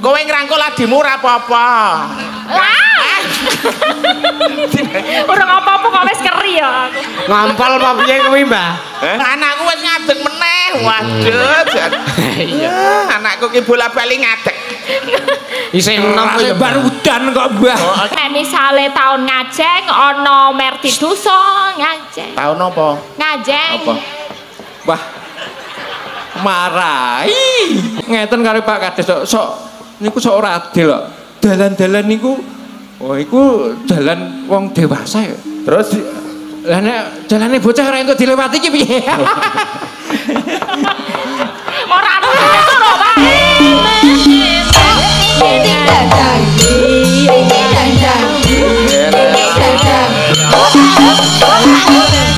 Kowe ngrangkul adimu ora apa-apa. Ah! Ora apa-apa kok wis keri ya aku. Ngampol apa piye kuwi, Mbah? Eh? Anakku wis ngadeg meneh. Waduh, jan. Iya, anakku ki bola-bali ngadeg. Isih enom kuwi ya, Bar udan kok, Mbah. Nek misale taun ngajeng ana merti dosa ngajeng. Tahu napa? Ngajeng. Apa? Wah. Marai. Ngeten karo Pak Kades sok sok niku sok ora adil kok. Dalan-dalan niku oh iku dalan wong dewasa ya. Terus? Lah nek bocah ora entuk dilewati ki piye? Ora ana suara Pak. Ayo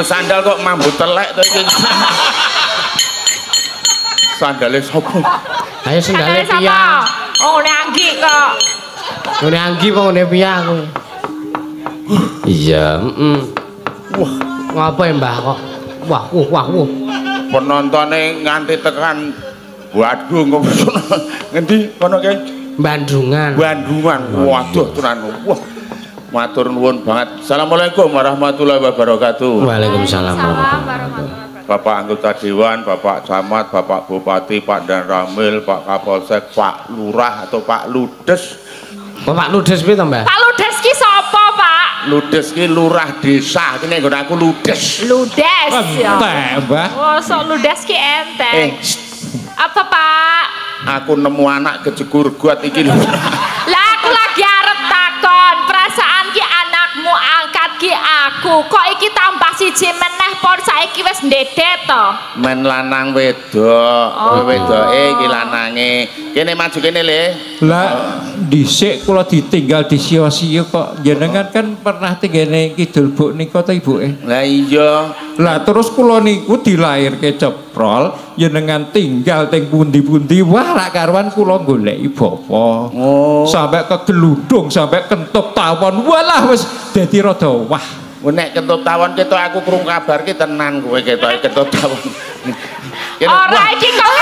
nganggo sandal kok mambu telek to iki. Sandale sapa? Ayo Sandale piang. Oh, ngene anggi kok. Ngene anggi apa ngene piang kowe? Iya, heeh. Wah, Ngapa ya Mbah kok? Wah, wah, wah, wah. penontone nganti tekan Waduh, kok ngendi kono kae? Bandungan. Bandungan. Waduh, tenan. Wah. Matur nuwun banget. Assalamualaikum warahmatullahi wabarakatuh. Waalaikumsalam. Salam warahmatullahi wabarakatuh. Bapak anggota dewan, Bapak camat, Bapak bupati, Pak Dan Ramil, Pak Kapolsek, Pak Lurah atau Pak Ludes. Kok Pak Ludes piye to, Mbah? Pak Ludes ki sapa, Pak? Ludes ki lurah desa. Iki nek nggon aku Ludes. Ludes ya. Enteh, Mbah. Oh, sok ludes ki Eh, enteng. Apa, Pak? aku nemu anak kejegur got iki lho. Lah aku lagi arep takon, perasaan ki anakmu angkat ki aku. Kok iki tambah siji meneh pon saiki wis ndedet to? Men lanang wedok. Oh. Wedoke iki lanange. Kene maju kene le. Lah dhisik kula ditinggal di sio-sio kok jenengan kan pernah tinggene kidul buk nika ta ibuke. Lah iya. Lah terus kula niku dilairke ceprol jenengan tinggal teng pundi-pundi wah rak karuan kula goleki bapa. Oh. Sampai kegeludung sampai kentut tawon walah wis dadi rada wah. Nek ketut tawon ketok aku krung kabar ki tenan kowe ketok ketut tawon. Ora iki kok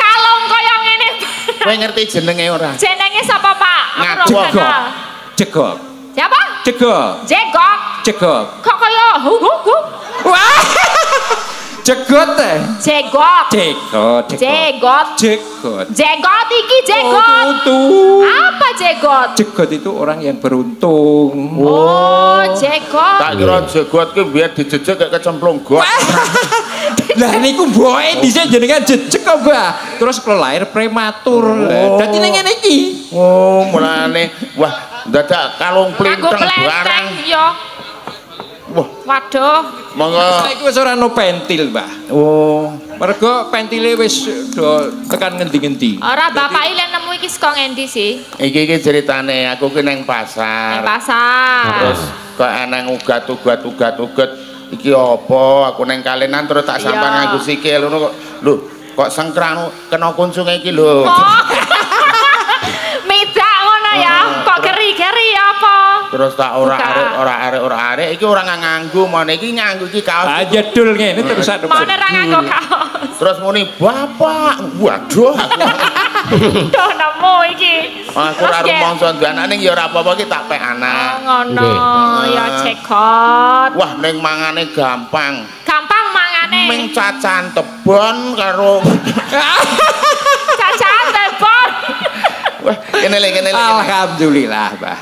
kalung kaya ngene. Kowe ngerti jenenge ora? Jenenge sapa, Pak? Kenal. Jegok. Siapa? Jegok. Jegok. Jegok. Kok kaya hu hu hu. Wah. Jegot teh. Jegot. Jegot. Jegot. Jegot. Jegot iki Oh, jegot. tuh. Apa jegot? Jegot itu orang yang beruntung. Oh, jegot. Tak kira jegot ki biar dijejek kayak kecemplung got. Lah niku mboke dhisik jenengan jejeg kok, Mbah. Terus kalau lahir prematur. Oh. Dadi ning ngene iki. Oh, mulane wah dadak kalung Aku plinteng plenteng barang. yo. Wah, Waduh. monggo. Saiki wis ora ono pentil, Mbah. Oh, Mergo pentile wis do tekan ngendi-ngendi. Ora bapak ile nemu iki saka ngendi sih? iki iki ceritane aku ki nang pasar. Nang pasar. Terus kok ana ugat-ugat ugat-ugat iki apa? Aku nang kalenan terus tak sampan nganggo sikil ngono kok. Lho, kok sengkrang kena kunsunge iki lho. Oh. Midak ngono ya. Kok geri-geri apa? Terus tak ora arek ora arek ora arek iki ora nganggo mone iki nganggo iki kaos. Aja dul ngene terusan. Mana ra nganggo kaos. Terus muni bapak. Waduh. Duh nemu iki. aku ora Terus, rumangsa duwe ning ya ora apa-apa ki tak pek Oh, anak. ngono Nggih. ya jegot. Wah, ning mangane gampang. Gampang mangane. Ming cacan tebon karo Cacahan telepon. Wah, kene le kene le. Alhamdulillah, Mbah.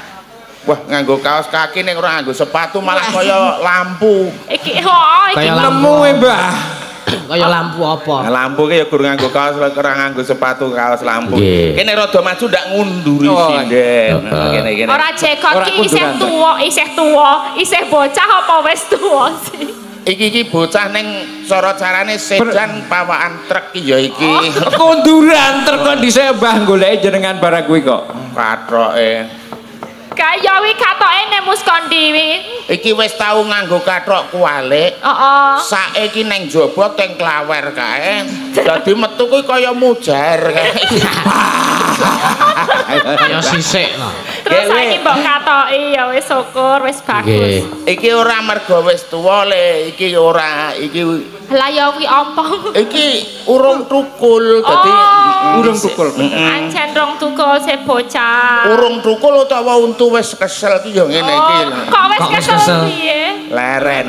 Wah, nganggo kaos kaki ning ora nganggo sepatu malah kaya lampu. Iki oh iki. Nemu, eh, Mbah. Kaya lampu apa? Nah, lampu ki ya guru nganggo kaos ora nganggo sepatu kaos lampu. Nggih. Kene rada maju ndak ngunduri Oh, sinden. heeh. Kene kene. Ora Ora ki isih kunduran, tuwa, isih tuwa, isih bocah apa wis tuwa sih? Iki iki bocah ning cara carane sedan pawaan truk ki ya iki. Konduran terkon dhisik Mbah goleki jenengan barang kuwi kok. Katroke. Kaya wi katoke nemu skondi wi. Iki wis tau nganggo katrok kualik. Heeh. Saiki ning jaba teng klawer kae. Dadi metu kuwi kaya mujar kae. Kaya sisik lah. Terus saiki mbok katoki ya wis syukur, wis bagus. Nggih. Iki ora mergo wis tuwa le, iki ora, iki Lah ya wi apa? iki urung tukul dadi Oh. Urung tukul. Ancen rong tukul se bocah. urung tukul utawa untu wis kesel ki ya ngene iki. Oh, Kok wis kesel piye? Leren.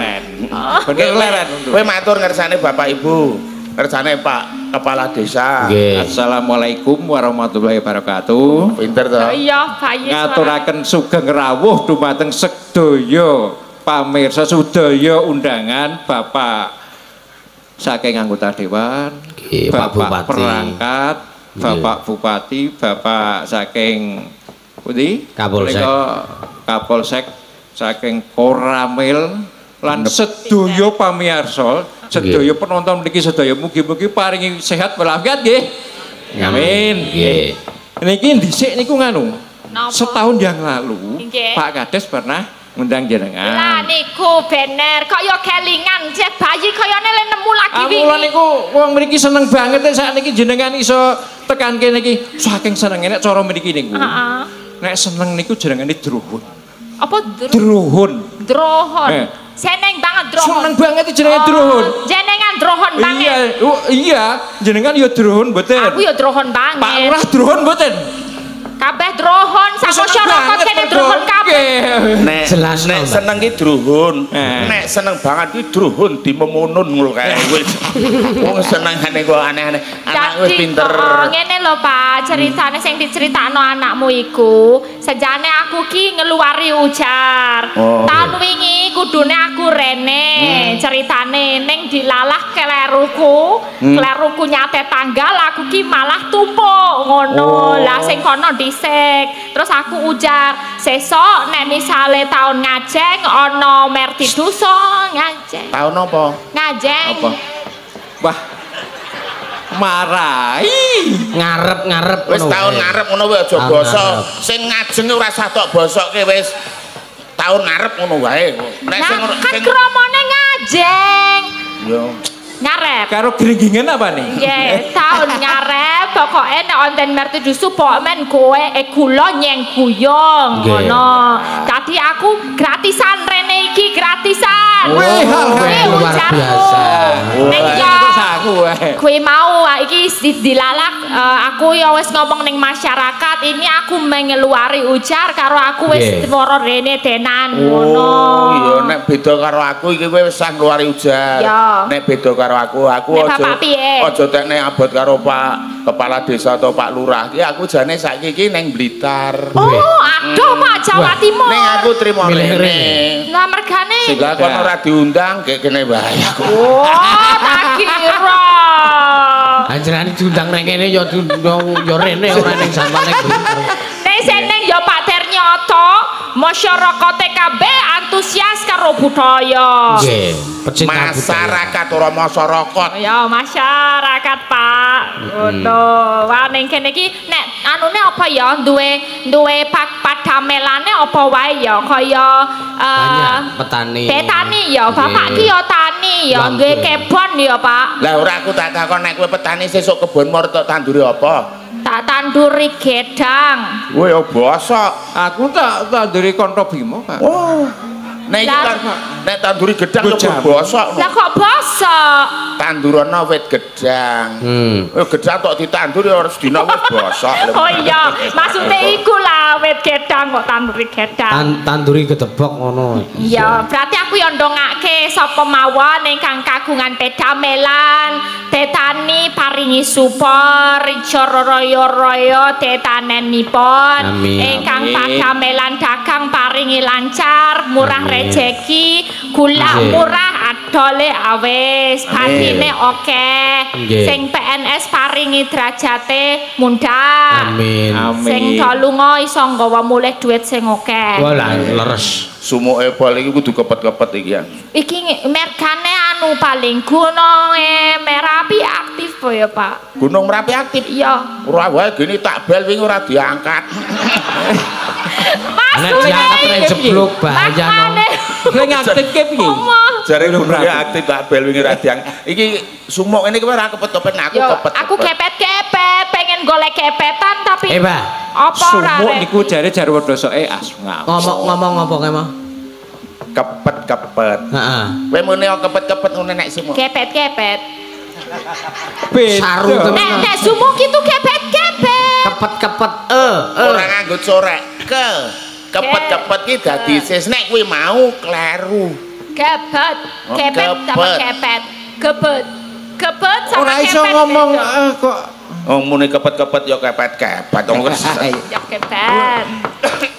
Bener leren. Kowe matur ngersane Bapak Ibu, ngersane Pak Kepala Desa. Nggih. Assalamualaikum warahmatullahi wabarakatuh. Pinter to. Iya, bayi suara. Ngaturaken sugeng rawuh dumateng sedaya pamirsa sedaya undangan Bapak saking anggota dewan, Nggih, Pak Bapak Bupati. perangkat. Bapak Bupati, Bapak saking pundi? Kapolsek. Kapolsek saking Koramil lan sedaya pamirsa, sedaya penonton mriki sedaya mugi-mugi paringi sehat walafiat nggih. Amin. Nggih. Niki dhisik niku nganu. Setahun yang lalu. Pak Kades pernah ngundang Lah jenengan. niku bener kok yo kelingan cek bayi kayane le nemu lagi Aku lan niku wong mriki seneng banget nek sakniki jenengan iso tekan kene iki saking senenge nek cara mriki niku. Heeh. Nek seneng niku jenengane druhun. Apa dro- Druhun. drohon? Eh. Seneng banget drohon. Seneng banget jenenge Oh, druhun. Jenengan drohon Iya, banget. oh, iya, jenengan ya druhun mboten. Aku yo drohon Pak banget. Lurah druhun mboten. Kabeh drohon sak Seneng masyarakat banget, kene drohon Dok. kabeh. Nek Jelas, nek seneng ki druhun Eh. nek seneng banget ki druhun dimemunun ngono kae wis. Wong senengane kok aneh-aneh. Anak wis pinter. Ngene lho Pak, ceritane sing diceritakno anakmu iku, sejane aku ki ngeluari ujar. Oh, Tahun wingi kudune aku rene, ceritane ning dilalah kleruku, kleruku nyate tanggal aku ki malah tumpuk ngono. Lah sing kono dhisik. Terus aku ujar, sesok nek misale tahun ngajeng ana merti duso ngajeng. tahun apa Ngajeng. apa Wah. Marai. Ngarep-ngarep wis ngono tahun wae. ngarep ngono wae aja basa sing ngajeng ora usah tok bosoke wis tahun ngarep ngono wae nek sing kan kromone ngajeng. yo Ngarep. Karo gringgingan apa nih? Nggih, tahun ngarep pokoke nek onten merti dusu pok men kowe e kula nyeng guyong Nggih. ngono. Dadi aku gratisan rene iki gratisan. Wih, hal Kuwi luar ujarku. biasa. Nek eh. Kuwi mau ah, iki di- dilalak eh, aku ya wis ngomong ning masyarakat ini aku mengeluari ujar karo aku wis Nggih. loro rene tenan Oh, ngono. iya nek beda karo aku iki kowe wis sang ngeluari ujar. Ya. Nek beda karo aku, aku aja aja tekne abot karo Pak Kepala Desa atau Pak Lurah. Iki aku jane saiki iki ning Blitar. Oh, aduh Pak Jawa Timur. Ning aku trimo rene. Lah mergane. Sehingga kono ora diundang gek kene wae aku. Oh, tak kira. Anjirane diundang nang kene ya diundang ya rene ora ning Blitar. Nek seneng ya Pak Ternyoto, masyarakat kabeh antusias karo budaya. Nggih, pecinta budaya. Masyarakat ora masyarakat. Ya masyarakat Pak. Ngono. Wah ning kene iki nek anune apa ya duwe duwe pak padamelane apa wae ya kaya eh Banyak petani. Petani ya, Bapak ki ya tani ya, nggih kebon ya, Pak. Lah ora aku tak takon nek kowe petani sesuk kebon mor tok tanduri apa? Tak tanduri gedang. Kowe ya bosok. Aku tak tak dari konto bimo, Pak. Oh. Nek iki kan nek tanduri gedang ya Gojam. bosok. Lah kok bosok? Tandurono wit gedang. Hmm. Eh gedang tok ditanduri ora sedina wis bosok. Oh iya, maksudnya iku lah wit gedang kok tanduri gedang. Tan tanduri ketebok ngono. Iya, berarti aku yo ndongake sapa mawon ingkang kagungan pedamelan, tetani paringi support, royo-royo tetanenipun. Amin. Ingkang Amin. padamelan dagang paringi lancar, murah. Rejeki, gula murah adole awis, batine oke. Nggih. Sing PNS paringi derajate mundhak. Amin. Sing do lunga iso nggawa mulih dhuwit sing akeh. Wala leres. Sumuke pol iki kudu kepet-kepet iki ya. Iki mergane anu paling gununge Merapi aktif po ya, Pak. Gunung Merapi aktif. Iya. Ora wae gini takbel wingi ora diangkat. Nek Masune. diangkat rek jeblok bahaya no. Makane. Kowe ngaktif ke piye? Jare gunung Merapi. aktif takbel wingi ora diangkat. Iki sumuk ini kowe ora kepet-kepet aku kepet. aku kepet-kepet, pengen golek kepetan tapi Eh, Pak. apa ora? Sumuk niku jare jarwo dosoke asma. Ngomong ngomong ngomong emang. Kepet-kepet. Heeh. Kowe muni kepet-kepet ngene nek sumuk. Kepet-kepet. Beda. Saru temen. Nek nek sumuk itu kepet-kepet. Kepet-kepet eh eh. Ora nganggo corek. Ke. Kepet-kepet ki dadi sis nek kuwi mau kleru. Kepet, Oh, kepet sama kepet. kepet. Kepet. Kepet sama Ora kepet. iso ngomong eh, kok Oh muni kepet-kepet ya kepet-kepet. Ya kepet.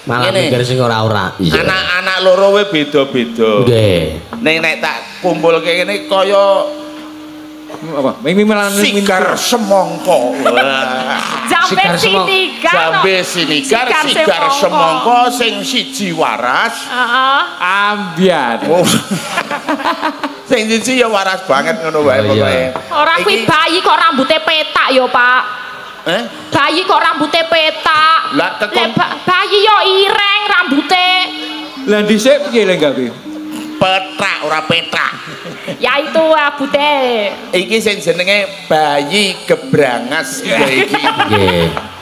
Malah mikir sing ora-ora. Anak-anak loro we beda-beda. Nggih. Ning nek tak kumpulke ngene kaya apa? Mimi melan sigar semongko. Jambe sinigar. Jambe sinigar sigar semongko. sing siji waras. Heeh. ambian. Oh. sing siji ya waras banget ngono wae iya. pokoke. Ora kuwi bayi kok rambutnya petak ya, Pak. Eh? Bayi kok rambutnya petak. Lah, ba- bayi yo ireng rambutnya. Lah dhisik piye le gawe? Petrak ora petrak. Ya itu abute. Iki sing jenenge bayi gebrangas ya iki. Nggih.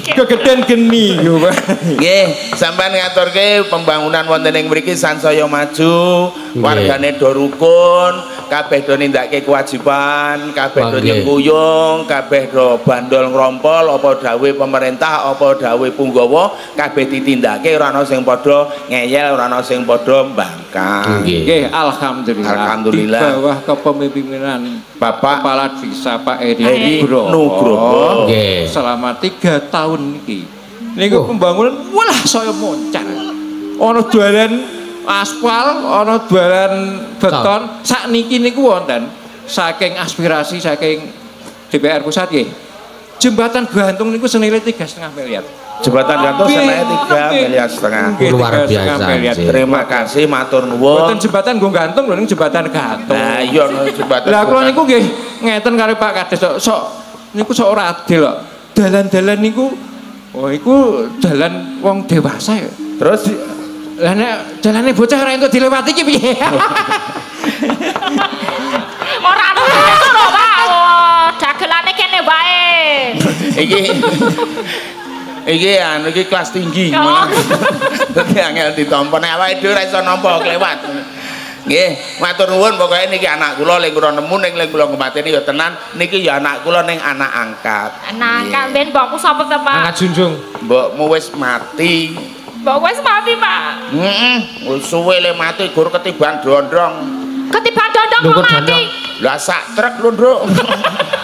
Kegeden geni. Nggih, sampean ngaturke pembangunan wonten ing mriki sansaya maju, wargane do rukun, kabeh do nindakake kewajiban, kabeh do nyengkuyung, kabeh do bandol ngrompol apa dawuh pemerintah, apa dawuh punggawa, kabeh ditindakake ora ana sing padha ngeyel, ora ana sing padha mbangkang. Nggih. Alhamdulillah. Alhamdulillah. Di bawah kepemimpinan Bapak Kepala Desa Pak Edi Nugroho. Nugroho. Nggih. Selama tiga tahun niki. Niku Oh. pembangunan walah saya moncar. Ana dalan aspal, ana dalan beton. Sak niki niku wonten saking aspirasi saking DPR pusat nggih. Jembatan gantung niku senilai tiga setengah miliar. Jembatan gantung senilai 3 Nggih. miliar setengah. Luar tiga setengah biasa, miliar. Terima kasih matur nuwun. jembatan nggo gantung lho ning jembatan gantung. Nah, iya jembatan. Lah kula niku nggih ngeten karo Pak Kades sok sok niku sok ora adil kok. Dalan-dalan niku oh iku dalan wong dewasa ya. Terus Lah nek dalane bocah ora entuk dilewati ki piye? Ora terus lho, Pak. Oh, dagelane kene wae. iki iki anu iki kelas tinggi Oh. dadi angel ditampa nek awake dhewe ora iso nampa kelewat nggih. Matur nuwun pokoke niki anak kula lek kula nemu ning lek kula ngemateni ya tenan. Niki ya anak kula ning anak angkat. Nah, kan ben mbokku sapa to, Pak? Angkat junjung. mbokmu wis mati. Mbok wis mati, Pak. heeh wis suwe le mati gur ketiban dondong Ketiban dondong Lho, kok mati. lah sak truk lho Nduk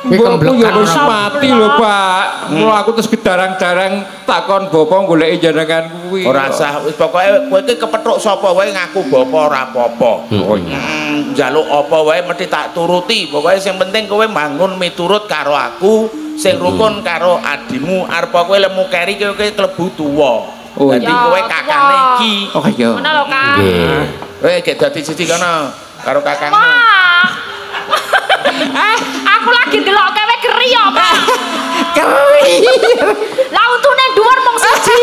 Mbokku kemblekan ya wis mati lho, Pak. Mula aku terus gedarang-darang takon bapak goleki jenengan kuwi. ora sah wis pokoke kowe iki kepethuk sapa wae ngaku bapa ora apa-apa Oh, Hmm, njaluk apa wae mesti tak turuti. Pokoke sing penting kowe bangun miturut karo aku, sing rukun karo adimu. Arep kowe lemu keri kowe klebu tuwa. Oh, Dadi kowe kakane iki. Oh iya. Ngono lho, Kak. Nggih. Kowe gek dadi siji kono karo kakangmu. Eh, aku lagi ndelok kowe keri ya, Pak. Keri. Lah untune dhuwur mung siji.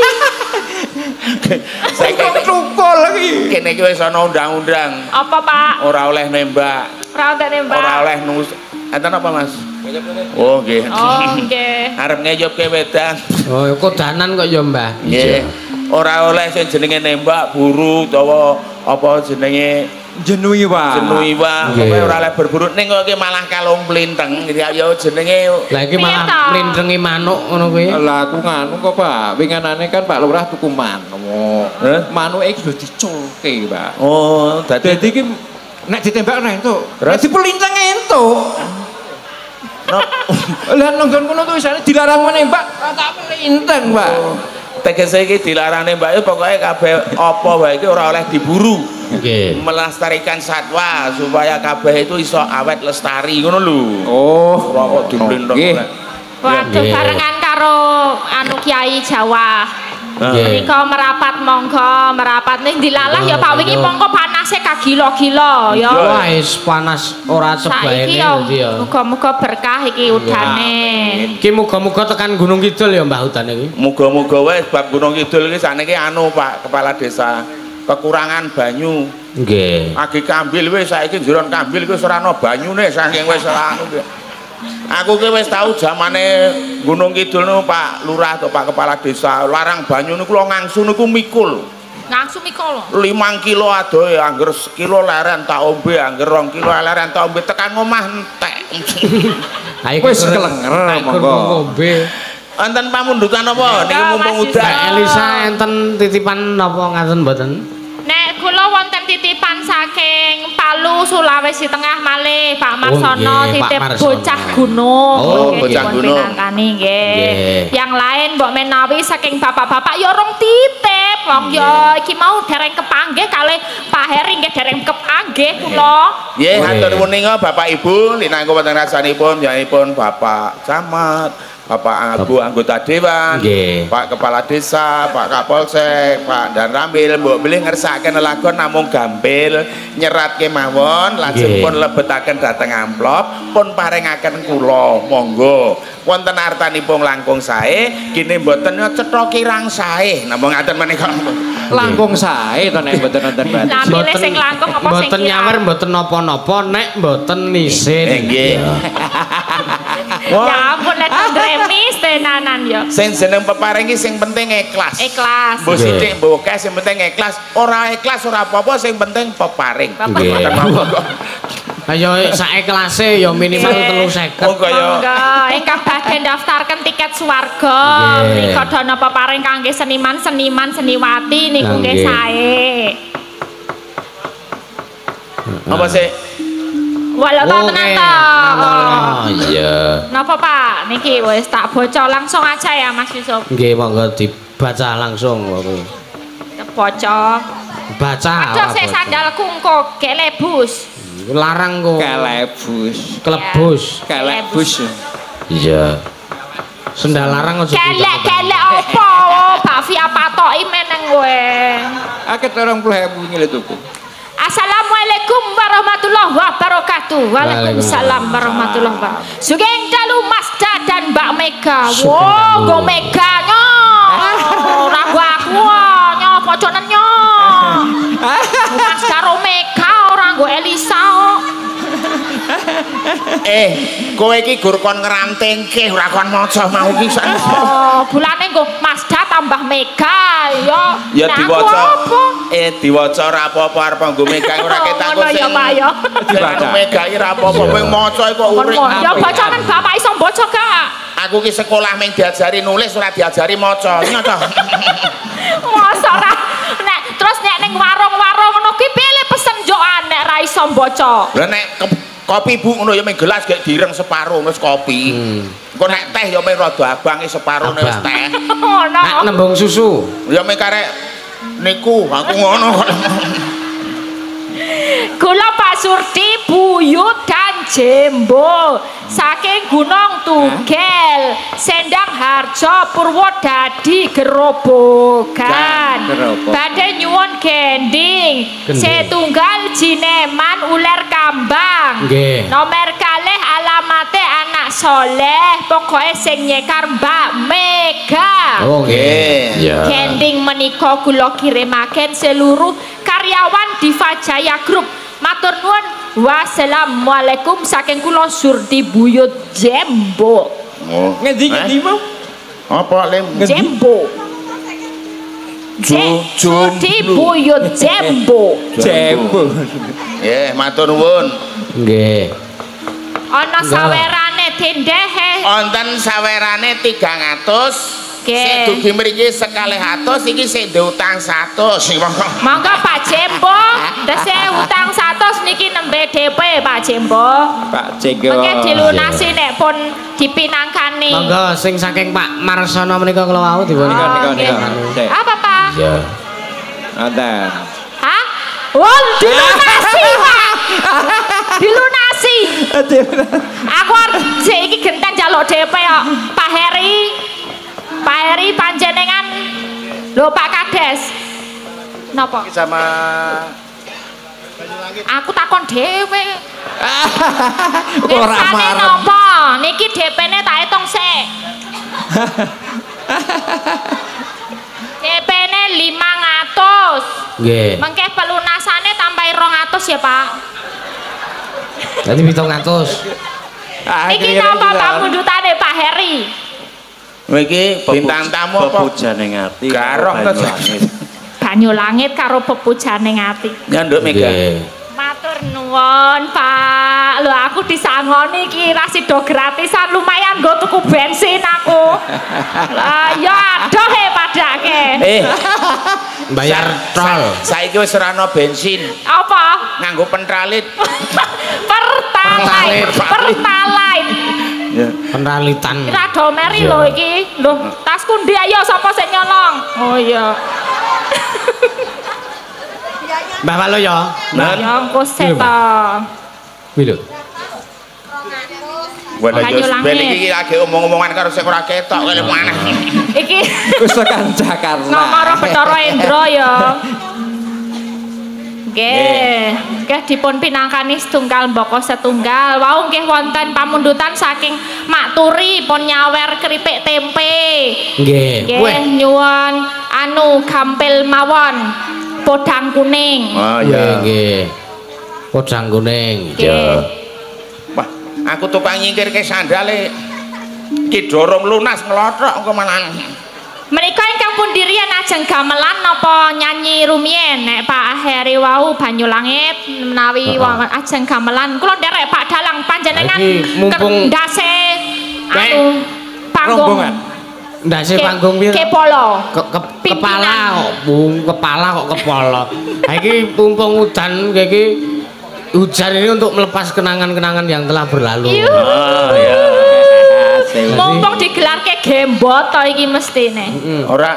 Kok tukul lagi. Kene iki wis ana undang-undang. Apa, Pak? Ora oleh nembak, Ora enten nembak. ora oleh nus. Enten apa, Mas? Oh, nggih. Oh, nggih. Arep ngeyopke wedang. Oh, kodanan kok ya, Mbah. Nggih. Ora oleh sing jenenge nembak buru utawa apa jenenge Jenui, Pak. jenui wae Nggih. Kowe ora oleh berburu ning iki malah kalung plinteng ya ya jenenge Lah iki malah ta? mlindrengi manuk ngono kuwi. Lah aku nganu kok Pak, winganane kan Pak Lurah tuku manuk. Hah? Manuke iki sudah diculke, Pak. oh dadi Dadi iki nek ditembak ora entuk. Nek dipelintang entuk. Lah nonggon kono tulisane dilarang menembak, tak pelintang, Pak. Tegese iki dilarang nembak ya pokoke kabeh apa wae iki ora oleh diburu Nggih. melestarikan satwa supaya kabeh itu iso awet lestari ngono lho Oh, ora kok diplinteng Nggih. Waduh, barengan karo anu Kiai Jawa. Nggih. Nika merapat monggo, merapat ning dilalah ya Pak wingi Iya. mongko panase kagilo-gilo ya. Wis panas ora sebaene ya dadi ya. muga-muga berkah iki udane. Iki muga-muga tekan Gunung Kidul ya Mbah Udan iki. muga-muga wae bab Gunung Kidul iki saniki anu Pak kepala desa kekurangan banyu Nggih. Agi kambil wis saiki jeron kambil wis ora ana banyune saking wis ora anu ki. Aku ki wis tau zamane Gunung Kidul niku Pak Lurah atau Pak Kepala Desa larang banyu niku lho ngangsu niku mikul. Ngangsu mikolo. 5 kilo adoh ya angger sekilo leren tak ombe angger 2 kilo leren tak ombe tekan omah entek. Ayo Wis kelenger, monggo. ngombe. Wonten pamundutan apa niki Ya, mumpung udan. Mbak Elisa enten titipan napa ngaten mboten? Nek kula wonten titipan saking Palu Sulawesi Tengah malih Pak Marsono nggih, Pak titip Marsono. bocah gunung. Oh, Nggih, bocah gunung. nggih. Yang lain mbok menawi saking bapak-bapak ya rong titip. Wong ya iki mau dereng kepanggih kalih Pak Heri nggih dereng kepanggih kula. Nggih, Boleh. hatur punika Bapak Ibu, linangku wonten rasanipun yaipun Bapak Camat, Bapak Abu anggota dewan, Nggih. Pak Kepala Desa, Pak Kapolsek, Pak Dan Rambil, mbok bilih ngersakaken lelagon namung gampil nyerat kemawon lajeng Nggih. pun lebetaken dhateng amplop pun paringaken kula monggo wonten artanipun langkung sae kene mboten cetha kirang sae namung ngaten menika Langkung sae to nek mboten wonten batin. Lah milih sing langkung apa sing Mboten nyawer mboten napa-napa nek mboten Eh, nisin. nggih. Ya ampun nek remis tenanan ya. sing jeneng peparing iki sing penting ikhlas. Ikhlas. Mbok sithik mbok akeh sing penting ikhlas. Ora ikhlas ora apa-apa sing penting peparing. Ayo saeklase ya minimal Nggih. 350. Oh kaya Monggo, ingkang badhe daftarkan tiket swarga. Menika dana peparing kangge seniman-seniman seniwati niku Nggih. sae. apa sih? Walau Oke. tenan to. Oh iya. Napa Pak? Niki wis tak baca langsung aja ya Mas Yusuf. Nggih monggo dibaca langsung Bapak. Baca. Baca. Aduh saya Bapak? sandalku kok kelebus. Larang kok. Kelebus. Kelebus. Kelebus. Iya. Sendal larang aja. Kelek-kelek apa? Pak Fia patoki meneng kowe. Akeh 20.000 ngile tuku. Assalamualaikum warahmatullahi wabarakatuh. Waalaikumsalam warahmatullahi wabarakatuh. Sugeng dalu Mas Da dan Mbak Mega. Wow, dalu. go Mega nyo. Ora gua aku nyo poconen nyo. Mas karo Mega ora go Elisa. Kok. Eh, kowe iki gur kon ngrantengke ora kon maca mau iki sak. Oh, bulane go Mas Da tambah Mega ya. Ya diwaca. apa? Eh, diwaca ora apa-apa arep nggo mega ora ketak Ngono ya, Pak, ya. Dibaca mega iki ora apa-apa kowe maca iku kok urip. Ya boconen Bapak iso baca gak? Aku ki sekolah meng diajari nulis ora diajari maca. Nyoto. Masa ora nek terus nek ning warung-warung ngono kuwi pilih pesen jokan nek ra iso maca. Lah nek ke- kopi Bu ngono ya meng gelas gek direng separo wis kopi. Engko nek teh ya meng rada abang separo wis teh. Ngono. Nek nembung susu. Ya meng karek niku aku ngono kok. Kula Pak Surti Buyut dan Jembo saking Gunung Tugel, Sendang Harjo Purwodadi Gerobogan. Gerobok. Badhe nyuwun gending, setunggal jineman uler kambang. Nggih. Nomor kalih alamate anak soleh, pokoknya sing nyekar Mbak Mega. Oh Nggih. Gending menika kula kirimaken seluruh karyawan Diva Jaya Group. Matur nuwun. Wassalamualaikum saking kula Surti Buyut Jembo. Oh. Ngendi ngendi Eh? mau? Apa lem? Jembo. Surti. Buyut Jembo. Jembo. Eh, matur nuwun. Nggih. Ana sawerane dendehe. Wonten sawerane 300. Nggih. Sik dugi mriki sekalih atus iki sik ndek utang 100. Monggo. Pak Jembo, dese utang 100 niki nembe DP Pak Jembo. Pak Jenggo. Mengke dilunasi nek pun dipinangkani. Monggo sing saking Pak Marsono menika kula wau dipun. Nika, nika. Apa Pak? Iya. Wonten. Hah? Wong dilunasi Pak. Dilunasi. Aku arep iki genteng jaluk DP kok. Pak Heri. Pak Heri panjenengan Lho Pak Kades. Napa? Sama Aku takon dhewe. Ora marem. napa? Niki DP-ne tak hitung sik. DP-ne 500. Nggih. Mengke pelunasane tambahi 200 ya, Pak. Dadi 700. Ah, Niki kira-kira napa pamundutane Pak Heri? Iki bintang tamu apa? Pepujane ngati karo to. langit. Banyu langit karo pepujane ngati. Nyanduk Mega. Matur nuwun, Pak. Lho aku disangoni iki ra sido gratisan lumayan nggo tuku bensin aku. Lah ya adoh he padake. Eh, Bayar tol. saiki wis ora ana bensin. Apa? Nganggo pentralit. Pertalite. Pertalite. Penralitan. Rado meri lho iki. Lho, tasku ndi ayo sapa sing nyolong? Oh iya. Mbak Palo ya. Nah, Ya engko seta. Kuwi lho. Wah, lah Banyu yo langit. ben iki lagi omong-omongan karo sing ora ketok kaya mana. Iki Wis tekan Jakarta. nomor Bathara Endra ya. Nggih, nggih dipun pinangkani setunggal mbaka setunggal. Wau nggih wonten pamundutan saking Makturi pun nyawer keripik tempe. Nggih. Nggih nyuwun anu gampil mawon podang kuning. Oh Nggih, nggih. Podang kuning. Nggih. Wah, aku tukang nyingkirke sandale. Ki dorong lunas ngelotok engko Menika ingkang pundirian ajeng gamelan napa nyanyi rumien nek Pak Heri wau Banyulangit menawi Heeh. wa- ajeng gamelan kula nderek Pak Dalang panjenengan mumpung- ndase anu panggung Ke- panggung pir. Kepolo. Ke, ke- Pimpinan. kepala kok, Bung, kepala kok kepala. Ha iki mumpung udan iki hujan ini untuk melepas kenangan-kenangan yang telah berlalu. Yuh. Oh ya. Mumpung digelarke gembot to iki mestine. Ora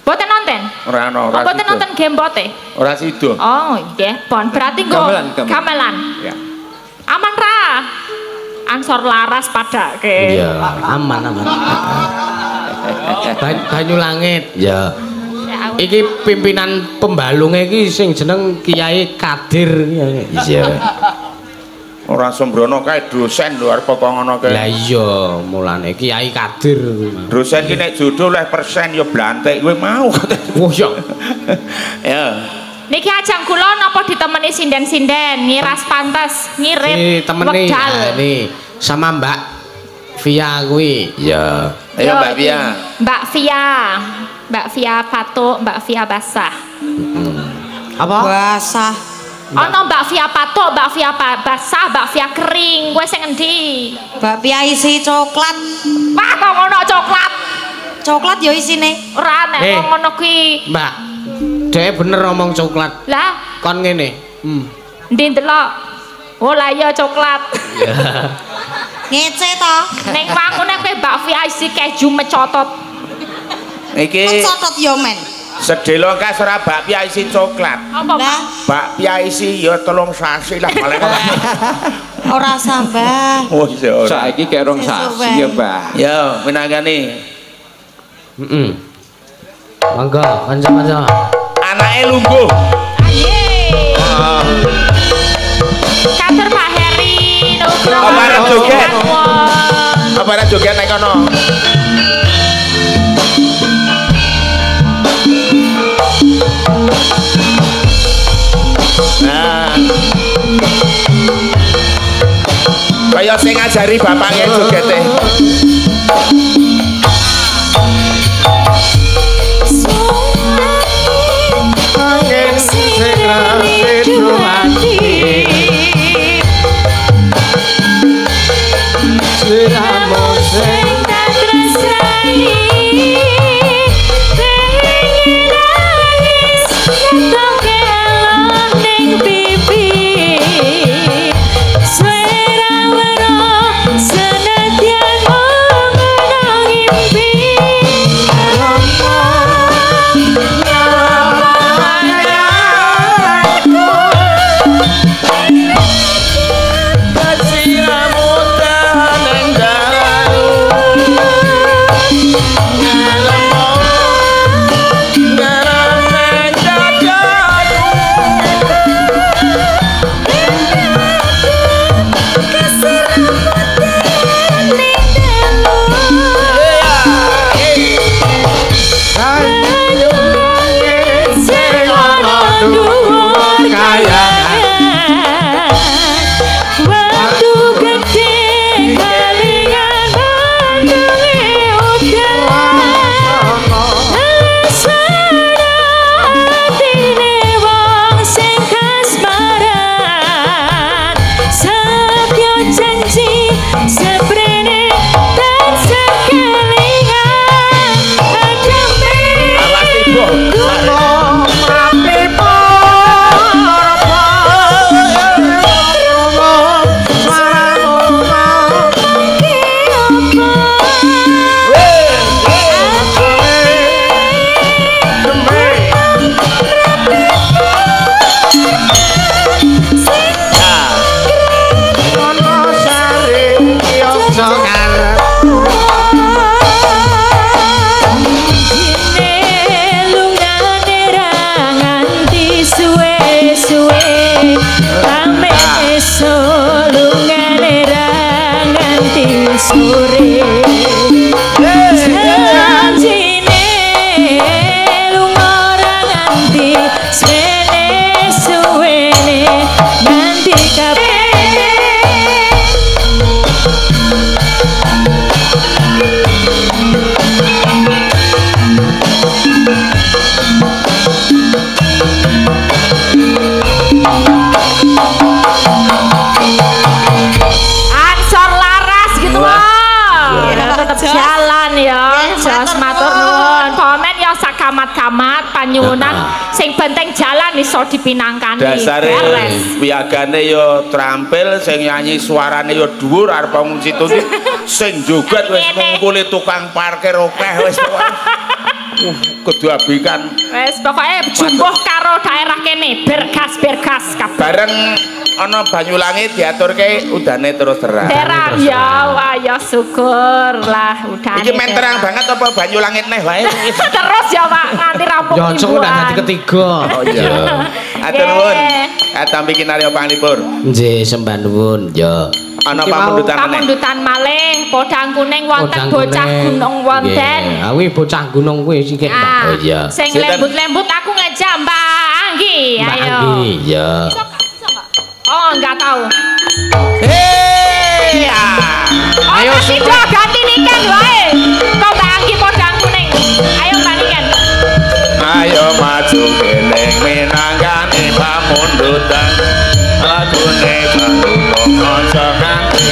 Boten nonton? ora ana Oh, ora. boten sido. nonton gembote? Ora sido. Oh, nggih, pon. Berarti nggo Gamelan. Ya. Aman ra? Ansor laras padake. Iya, aman aman. Ba- Banyu langit. Ya. Iki pimpinan pembalunge iki sing jeneng Kiai Kadir. Iya. Ora sembrono kae dosen lho arep kok ngono Lah kae. iya, mulane Kiai Kadir. Dosen ki nek jodoh leh persen ya blantek kowe mau. Wah ya. ya. Niki ajang kula napa ditemeni sinden-sinden, ngiras pantes, ngirit, Ini temeni ini sama Mbak Via kuwi. Ya. Ayo Yo, Mbak. Pia. Mbak Via. Mbak Via patuk, Mbak Via basah. Apa? Basah. Ana Mbak Via patuk, Mbak Via pa- basah, Mbak Via kering. Kowe sing endi? Bakpia isi coklat. Wah, kok ngono coklat. Coklat ya isine. Ora nek Eh. wong ngono kuwi. Mbak. Dek bener ngomong coklat. Lah, Kon ngene. Hmm. ndi ndelok? Oh lah iya coklat. Ngece to. Ning wangune kowe Mbak Via isi keju mecotot. Iki Mencotot yo men. Sedelo kas ora bakpia isi coklat. Apa, Pak? Bakpia isi ya telung sasi lah ngomong. ora sambah. Oh iya ora. Saiki kek rong sasi ya, Mbah. Ya, menangani. Heeh. Mangga, kanca-kanca. Anake lungguh. Aye. Katur Pak Heri, Nugroho. Apa arep joget? Apa ora joget nek kono? Kaya sing ngajari bapaknya jogete. Kamat-kamat panyuwunan sing penting jalan iso dipinangkani. dasare Beres. piagane yo trampil sing nyanyi suarane yo dhuwur arep situ iki. sing joget wis ngungkuli tukang parkir akeh wis kudu abikan Wes pokoknya jumbuh karo daerah kene bergas bergas kabeh. bareng ana Banyulangi diaturke udane terus terang. Terang ya, wah ya syukur lah udah. iki men terang banget apa Banyulangi neh wae? Terus ya Pak nganti rampung Yo aja udah dadi ketiga. oh iya. Atur nuwun. Atampi kinarya panglipur Nggih sembah nuwun yo. Ana pamundutan meneh Pamundutan malih podang kuning wonten bocah gunung wonten. Nggih, Awi bocah gunung kuwi sik. Ah, Oh iya. Sing lembut-lembut aku ngejak Mbak Anggi. Mbak Ayo. Anggi, ya. Oh, enggak tahu. hei ya Oh, Ayo, dong, ganti niken wae. Kok Mbak Anggi podang kuning. Ayo Mbak Niken. ayo maju kene minangkane pamundutan lagune kanca nganti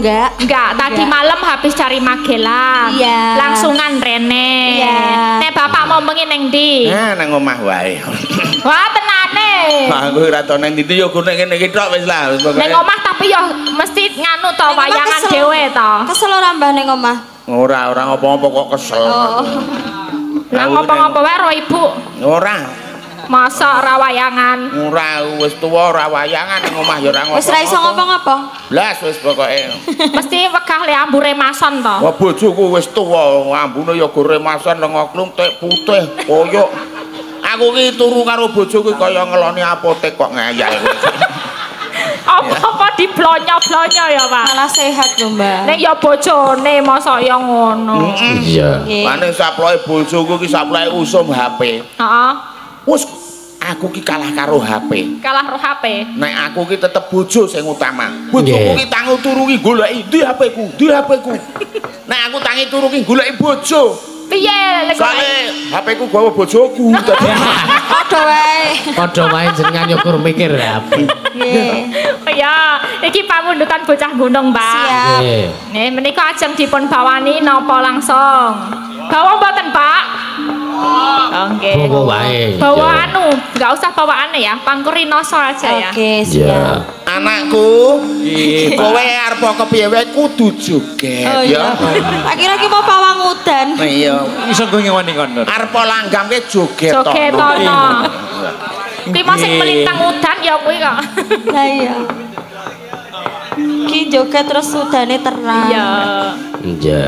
enggak. Enggak, tadi Enggak. malam habis cari Magelang. Iya. Langsungan rene. Iya. Nek bapak mau mengi neng di. Nah, nang omah wae. Wah, tenane. Aku ora tau nang ndi yo kene kene iki tok wis lah. Neng omah tapi yo mesti nganu to Neng wayangan dhewe to. Kesel ora Mbah ning omah? Ora, ora ngopo-ngopo kok kesel. Oh. Lah ngopo-ngopo wae ro ibu. Ora. Masa ora wayangan. Ora wis tuwa ora wayangan nang omah yo ora ngopo. Wis ra iso ngopo-ngopo. Blas wis pokoke. Mesti wegah le ambure mason to. Wah bojoku wis tuwa, ambune ya gore masan lengoklung tek putih, koyok. Aku ki turu karo bojoku kaya ngeloni apotek kok ngayal. Apa-apa diblonyo-blonyo ya, Pak. Malah sehat lho Mbah. Nek ya bojone masa ya ngono. Iya. Nggih. Paning saploke bojoku ki saploke usum HP. Heeh. Wes aku ki kalah karo HP. Kalah roh HP. Nek aku ki tetep bojo sing utama. Bojoku ki tangi turu ki goleki ndi HP-ku, ndi HP-ku. Nek aku tangi turu ki goleki bojo. Piye lek Soale HP-ku gawa bojoku. Dadi Padha wae. Padha wae jenengan yo kur mikir rapi. Nggih. Ya, iki pamundutan bocah gunung, Mbak. Siap. Nggih. Nih, menika ajeng dipun bawani napa langsung? Bawa mboten, Pak? Oke. Bawa wae. Bawa Ya. anu, enggak usah bawa aneh ya, pangkurinoso aja ya. Oke, Ya. siap. Anakku, kowe arep kepiye wae kudu joget Oh iya. ya. Tak kira ki mau pawang udan. Nah, Iya. Iso gue ngewani kono. Arep langgamke joget Joget tono. ono. Ki mau sing melintang udan ya kuwi kok. Lah iya. Ki joget terus udane terang. Iya. Iya.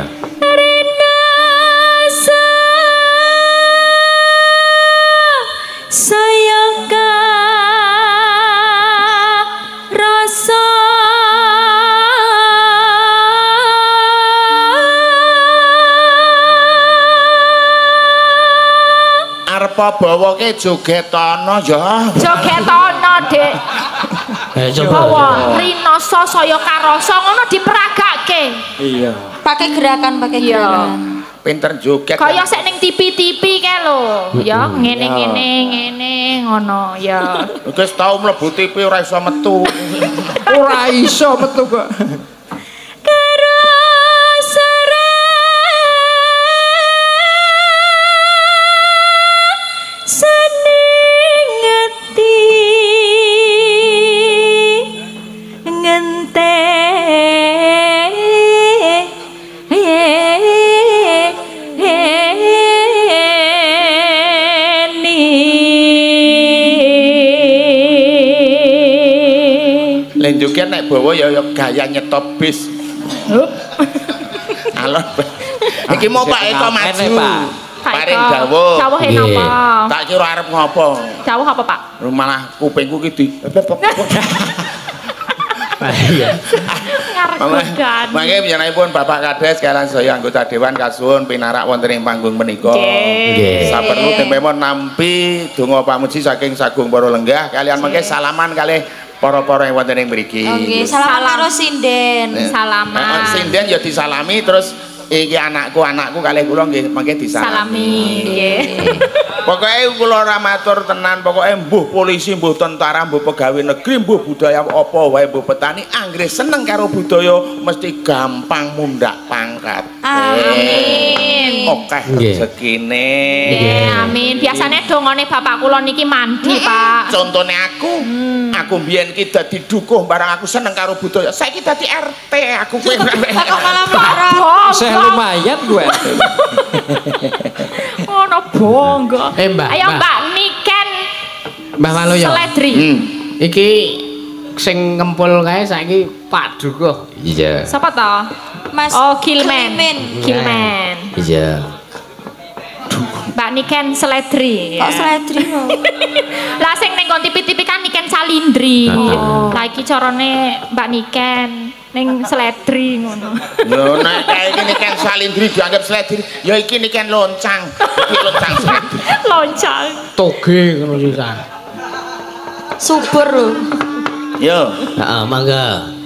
Bawake joget ana ya. joget ana dek Eh bawa rinoso saya karoso ngono diperagake Iya. Pakai gerakan, pakai Iya. gerakan. Pinter joget. kaya sik ning TV-TV kae lho ya ngene ngene ngene ngono ya Wis tau mlebu TV ora iso metu. Ora iso metu kok. Nek bawa ya ya gaya nyetop bis. Alon. Iki mau Pak Eko maju. Paring dawuh. Dawuhe napa? Tak kira arep ngopo. Dawuh apa, Pak? Malah kupingku ki di. Iya. Ngargodan. Mangke pun Bapak Kades kalian saya anggota Dewan Kasuwun pinarak wonten ing panggung menika. Nggih. Saperlu tempemon nampi donga pamuji saking Sagung Para Lenggah kalian mangke salaman kalih para-para yang wonten ing mriki. Oke, salaman Salam. karo sinden. Salaman. Sinden ya disalami terus iki anakku anakku kalih kula nggih mangke disalami. Salami. Nggih. Pokoke kula ora matur tenan, pokoke mbuh polisi, mbuh tentara, mbuh pegawai negeri, mbuh budaya apa wae mbuh petani anggere seneng karo budaya mesti gampang mundak pangkat. Amin. Oke rezekine. Nggih, amin. Biasane dongane bapak kula niki mandi, Pak. Contone aku, aku mbiyen ki dadi dukuh barang aku seneng karo budaya. Saiki dadi RT aku kowe. Kok malah marah. Lumayan gue. Ono bangga. Eh, Mbak, Ayo Mbak. Mbak Niken Mbah Waluyo. Seledri. Hmm. Iki sing ngempul kae saiki Pak Dukuh. Iya. Siapa to? Mas Oh, Gilman. Klimen. Gilman. Iya. Mbak Niken Seledri. Kok seledri kok? Lah sing ning kon tipi-tipi kan Niken Salindri. Oh. Lah iki carane Mbak Niken ning Seledri ngono. Lho nek kae iki niken salindri dianggap seledri, ya iki niken loncang. Iki loncang. Loncang. Toge ngono sisan. Subur lho. Yo. Heeh, mangga.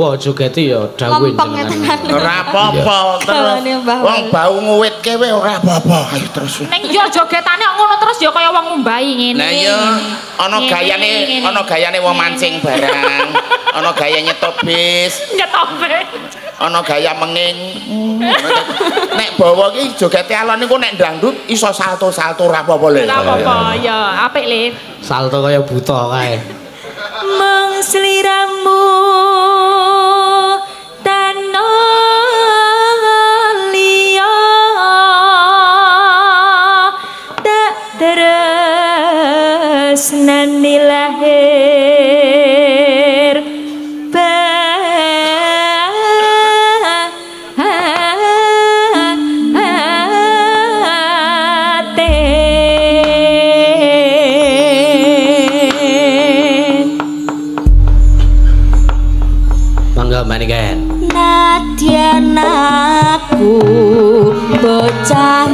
Mbah bawa jogeti ya dawuh jenengan. tenan. Ora apa-apa terus. Wong bau nguwitke wae ora apa-apa. Ayo terus. Ning yo jogetane ngono terus ya kaya wong ngumbahi ngene. Nah iya, ana gayane, ana gayane wong mancing barang. Ana gaya nyetop bis, Nyetope. ana gaya menging. Nek bawa ki jogete alon niku nek dangdut iso salto-salto ora apa-apa lho. Ora apa-apa ya, apik le. Salto kaya buta kae. mung sliramu lahir batin Mangga manikan. Nadyan aku bocah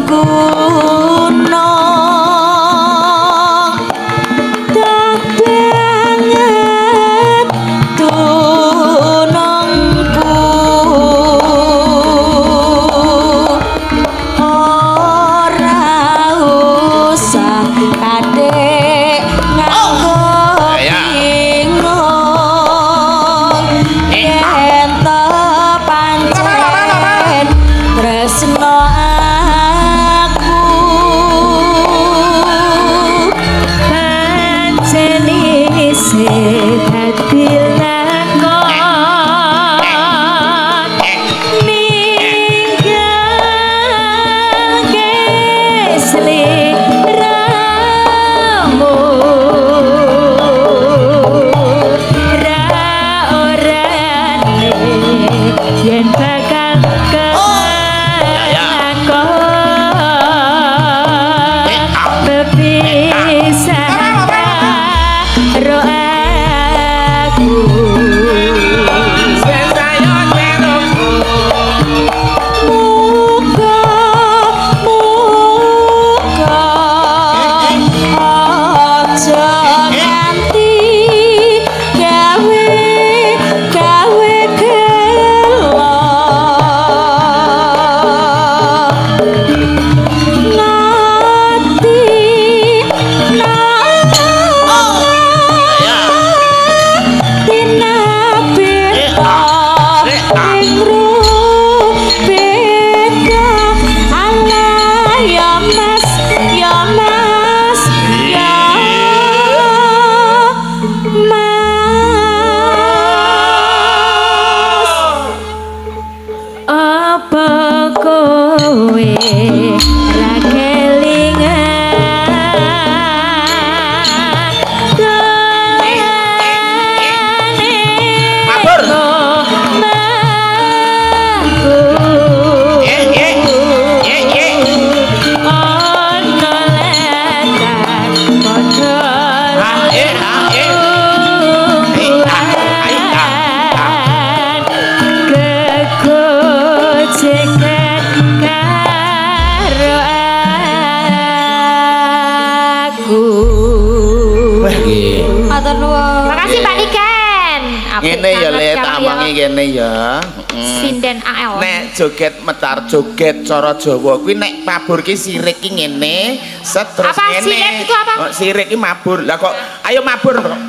metar joget cara Jawa kuwi nek mabur ki sirik ki ngene, set terus Apa ngene. sirik itu apa? Oh, sirik ki mabur. Lah kok ayo mabur kok.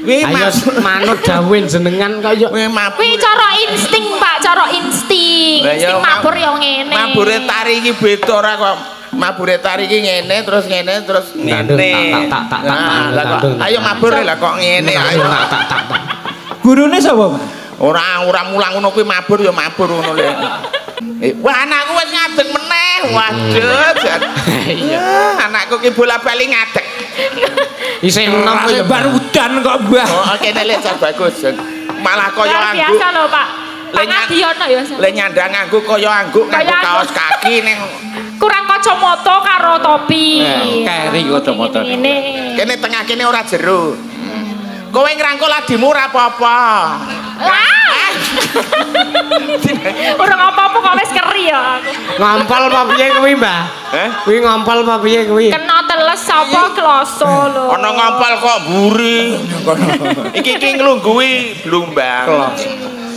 Kuwi Ayo manut dawuh jenengan kaya Kuwi mabur. Kuwi cara insting, Pak, cara insting. Insting ma- mabur ya ngene. Mabure tari iki beda ora kok. Mabure tari iki ngene terus ngene terus ngene. tak, tak, tak, tak, Nah, tak, lah kok ngandung. ayo mabur lah kok ngene ayo. Tak tak. tak. Gurune sapa, Pak? Ora ora mulang ngono kuwi mabur ya mabur ngono le. Eh, wah anakku wis ngadeg meneh. Waduh. jan. Ya, anakku ki bola-bali ngadeg. Isih enom Ora ya. bar udan kok, Mbah. Oh, kene le bagus. Malah kaya Luar angguk. biasa loh, Pak. Ngadiono ya. Sa. Le nyandang angguk kaya angguk nganggo Kaya kaos kaki ning Kurang kacamata karo topi. Eh, keri kacamata. Ini. kene tengah kene ora jero. Kowe ngrangkul adimu ora apa-apa. Ah! Urung apa-apa kok wis keri ya aku. Ngompol apa piye kuwi, Mbah? Eh? Kuwi ngompol apa piye kuwi? Kena teles apa kloso lho. Ana ngompol kok mburi. Iki ki nglungguhi blumbang.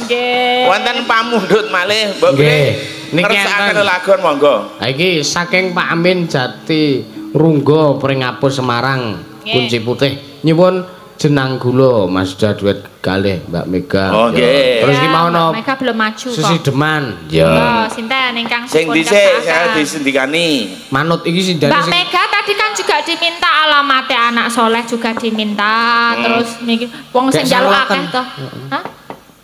Nggih. Wonten pamundhut malih, Mbok Nggih. Niki enten. lagon monggo. Ha iki saking Pak Amin Jati Runggo Pringapus Semarang kunci putih nyuwun jenang gula Mas duet kalih Mbak Mega. Oh, Ya. nggih. Terus ki mau no Mereka belum maju kok. sisi deman. Oh, Ya. sinten ingkang Sing dhisik saya disendikani. Manut iki sing dari Mbak sing Mega tadi kan juga diminta alamatnya anak soleh juga diminta terus niki wong sing njaluk akeh to. Hah?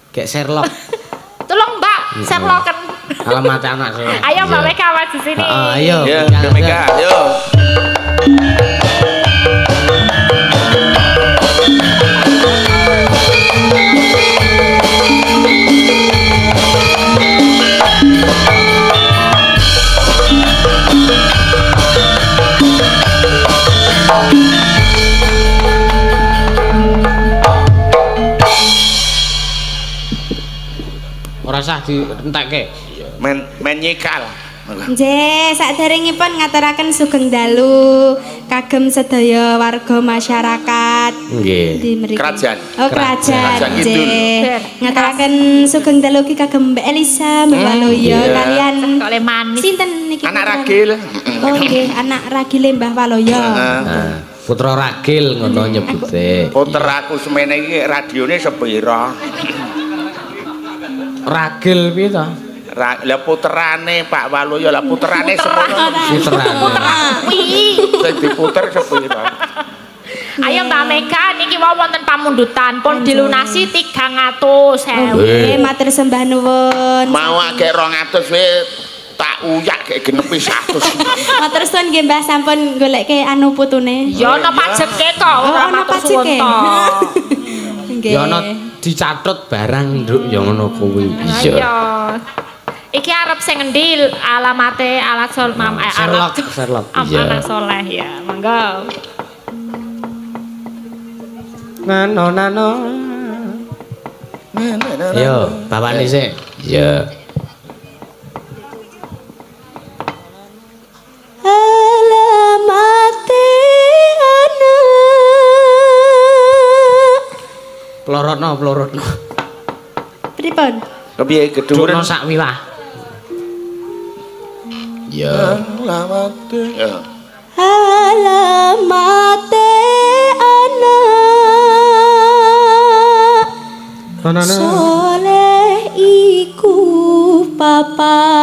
kayak Sherlock Tolong Mbak, Sherlocken. alamat anak saya. Ayo Mbak. Mega maju sini. Ah, ayo. Ya, Mbak Mega, ayo. Ora sah dientekke. Men men nyikal. Nggih, saderengipun ngaturaken sugeng dalu kagem sedaya warga masyarakat Nggih. di. Kerajaan. Oh, kerajaan. Kerajaan Kidul. Nggih. Ngaturaken sugeng dalu ki kagem Mbak Elisa, Mbak Waloyo iya. kalian Oleh manis. sinten niki? Anak ragil. Oh, nggih, anak ragile Mbah Waloyo. Heeh. Putra Ragil ngono nyebute. Puter aku semene iki radione sepira? Ragil piye to? Ra, lah puterane Pak Waluyo lah puterane semono. Puteran. Wih. Sing diputer sepira? Ayo Mbak Mega niki wau wonten pamundutan pun dilunasi 300.000. Nggih, matur sembah nuwun. Mau agek 200 we tak uyak gek genepi 100. Matur suwun nggih Mbah sampun goleke anu putune. Ya ana pajeke kok Oh, ora ana matur suwun to. Nggih. Ya ana dicatut barang nduk ya ngono kuwi. Ayo. Iki arep sing endi alamate alat sol mam eh, alat Sherlock, Iya. anak soleh ya. Monggo. Nano nano. Yo, bapak sik. Ya. Alamate Pelorotno, pelorotno. Pripun? Kepiye Duren keduren sak wilah. Ya. lamate. Ya. Alamate anak Nano Soleh iku papat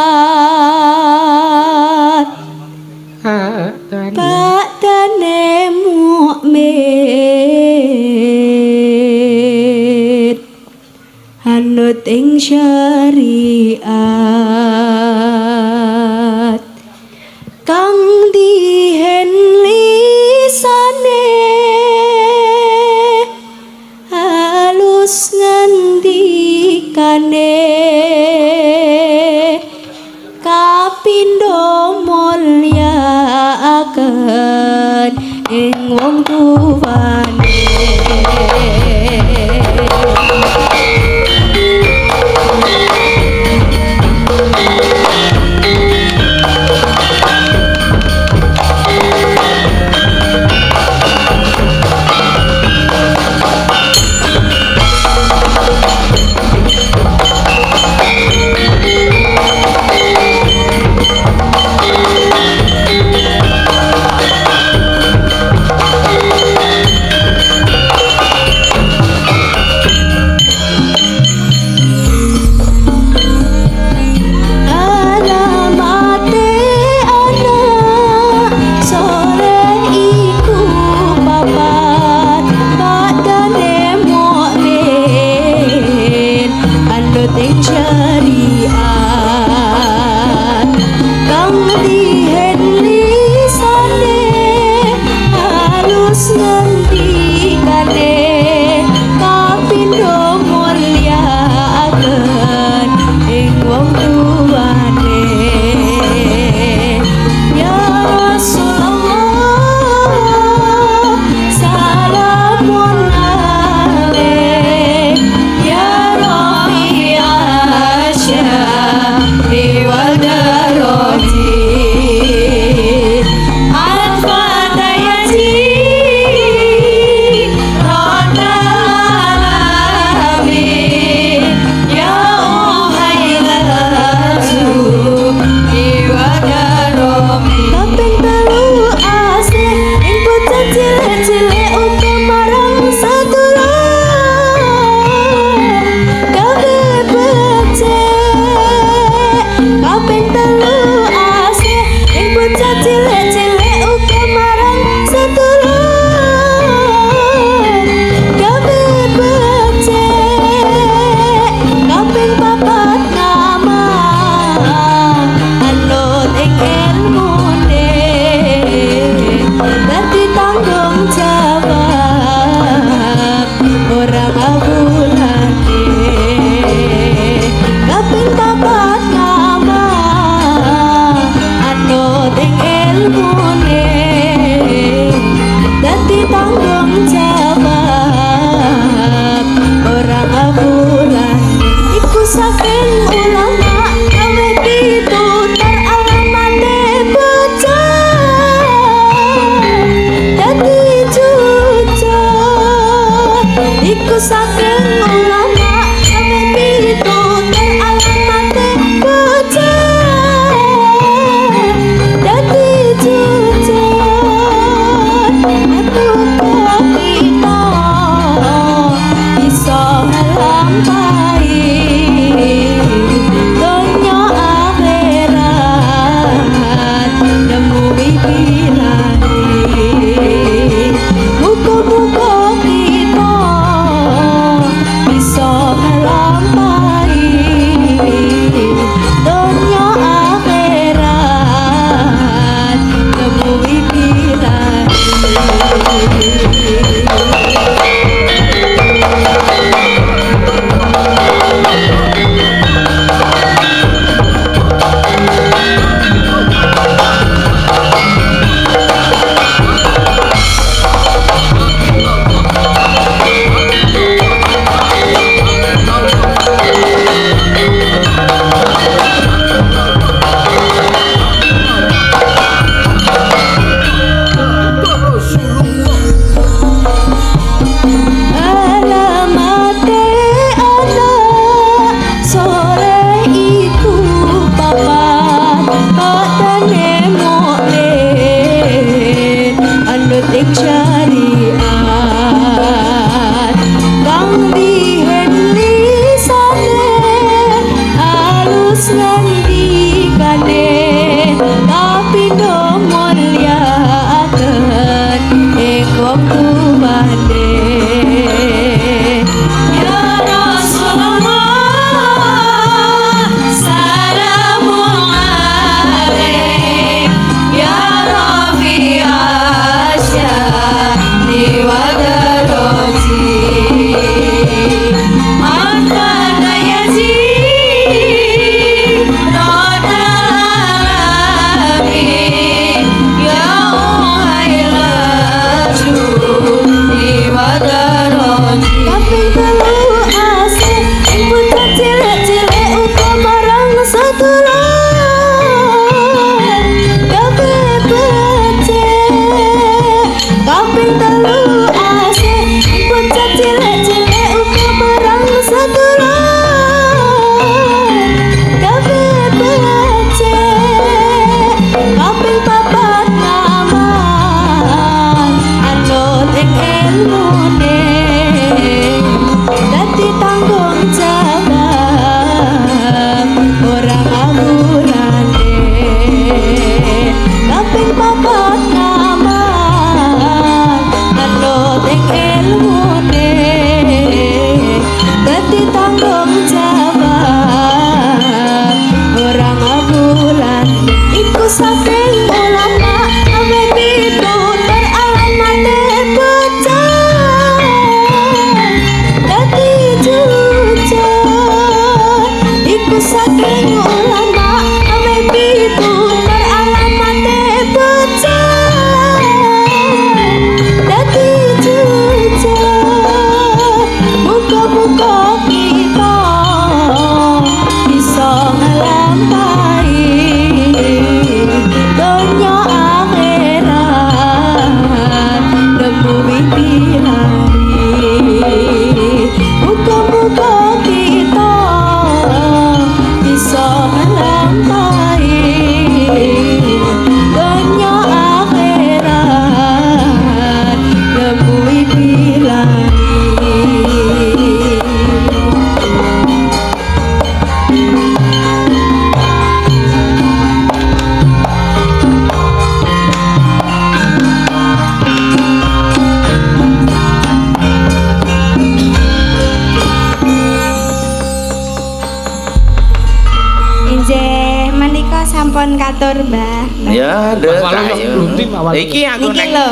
katur, Mbah. Ya, ndek. Awalnya. Iki aku lho.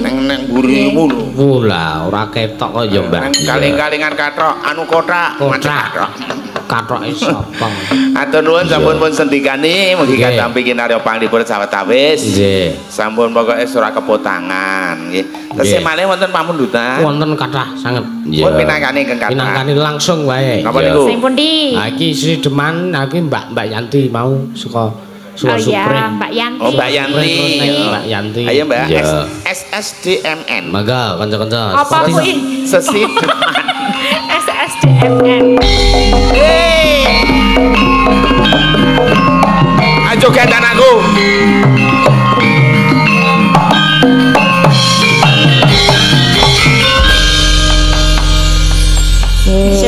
neng neng burimu lho. Mula ora ketok kok ya. Neng kaling-kalingan kathok anu kotak, macam Kotak. kathok. Katoke sapa? Atur nuwun sampun pun sendikani mugi Nggih. katampi kinarya panglipur sawetawis. Nggih. Sampun pokoke sura kepotangan nggih. Tesih Nggih. malih wonten pamundutan. Wonten kathah sanget. Pun pinangkani ingkang kathah. Pinangkani langsung wae. Napa niku? Sing pundi? Ha iki Sri Deman, ha iki Mbak Mbak Yanti mau saka Oh Suwa iya. Mbak Yanti. Oh Mbak Yanti. Mbak Yanti. Ayo Mbak. S- SSDMN. Mangga kanca-kanca. Apa kuwi? Sesi. SSDMN. Ayo jogetan aku.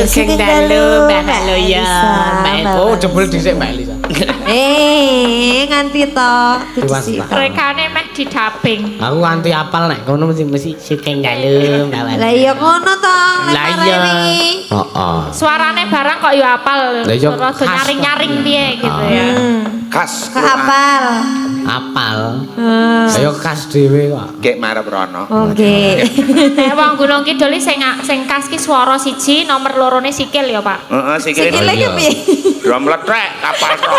Sugeng dalu, Mbak Haloya. Oh, jebul dhisik Mbak Elisa. Eh, nganti to. Pak. Rekane meh di dubbing. Aku anti apal nek kono mesti mesti Mbak Wali. Lah iya ngono to. Lah iya. Heeh. Suarane barang kok yo apal. Lah iya, Rada khas nyaring-nyaring piye gitu ya. Khas. Keapal. Apal. Ayo kas dhewe kok. Kek marep rono. Oke. Nek wong Gunung Kidul sing sing khas ki swara siji, nomor lorone sikil ya, Pak. Heeh, sikile Sikile ki iya. piye? drum letrek kapal tok.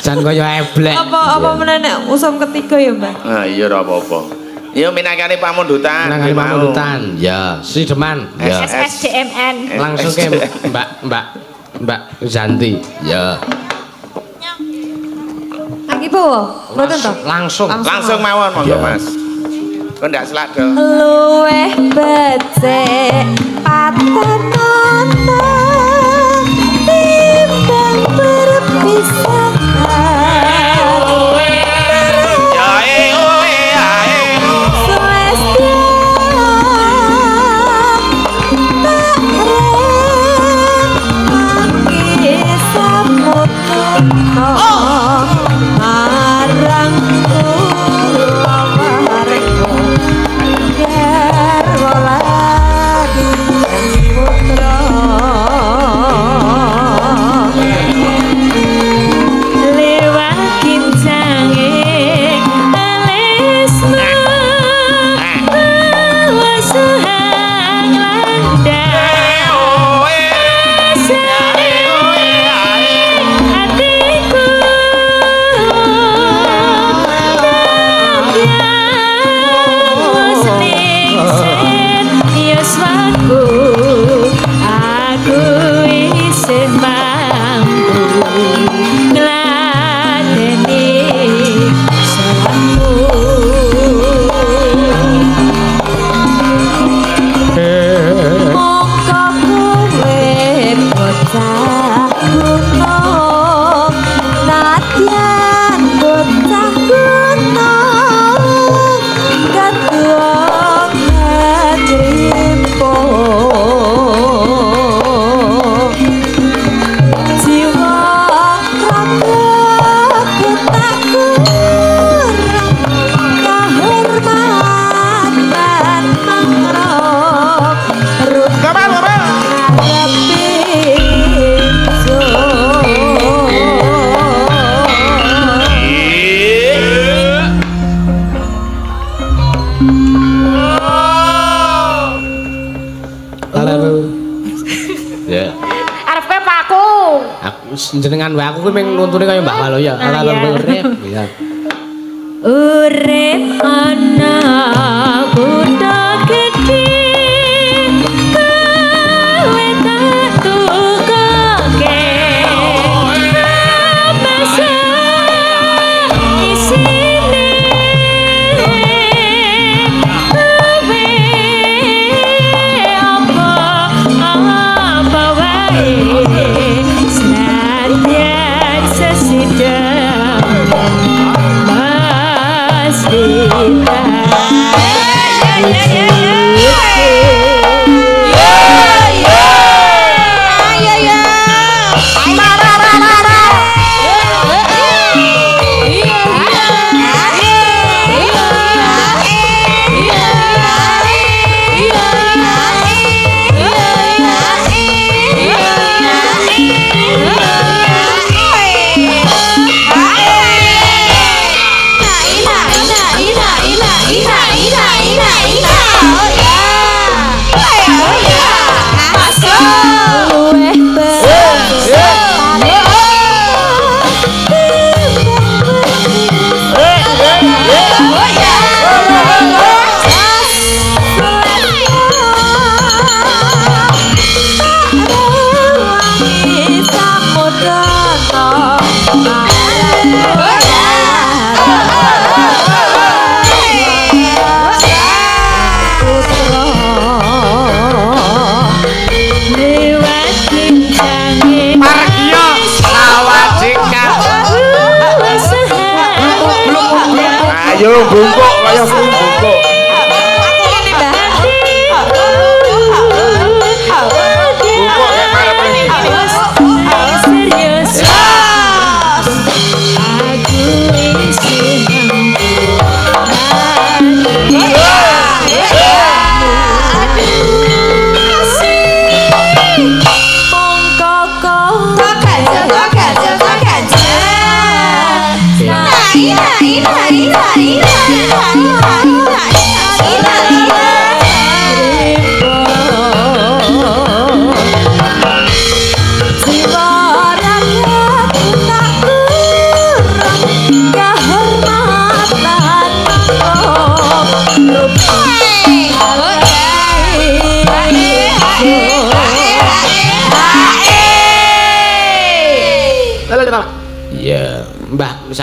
Jan kaya eblek. Apa apa meneh usum ketiga ya, Mbah? Ah iya ora apa-apa. Yo minangkani pamundutan. Mau. pamundutan. Ya, Sri Deman. Ya. SSDMN. Langsung ke Mbak Mbak Mbak Zanti. Ya. Bawa? Mboten to? Langsung. Langsung mawon monggo. Mas. Kok ndak selado. Luweh becek patenono timbang berpisah.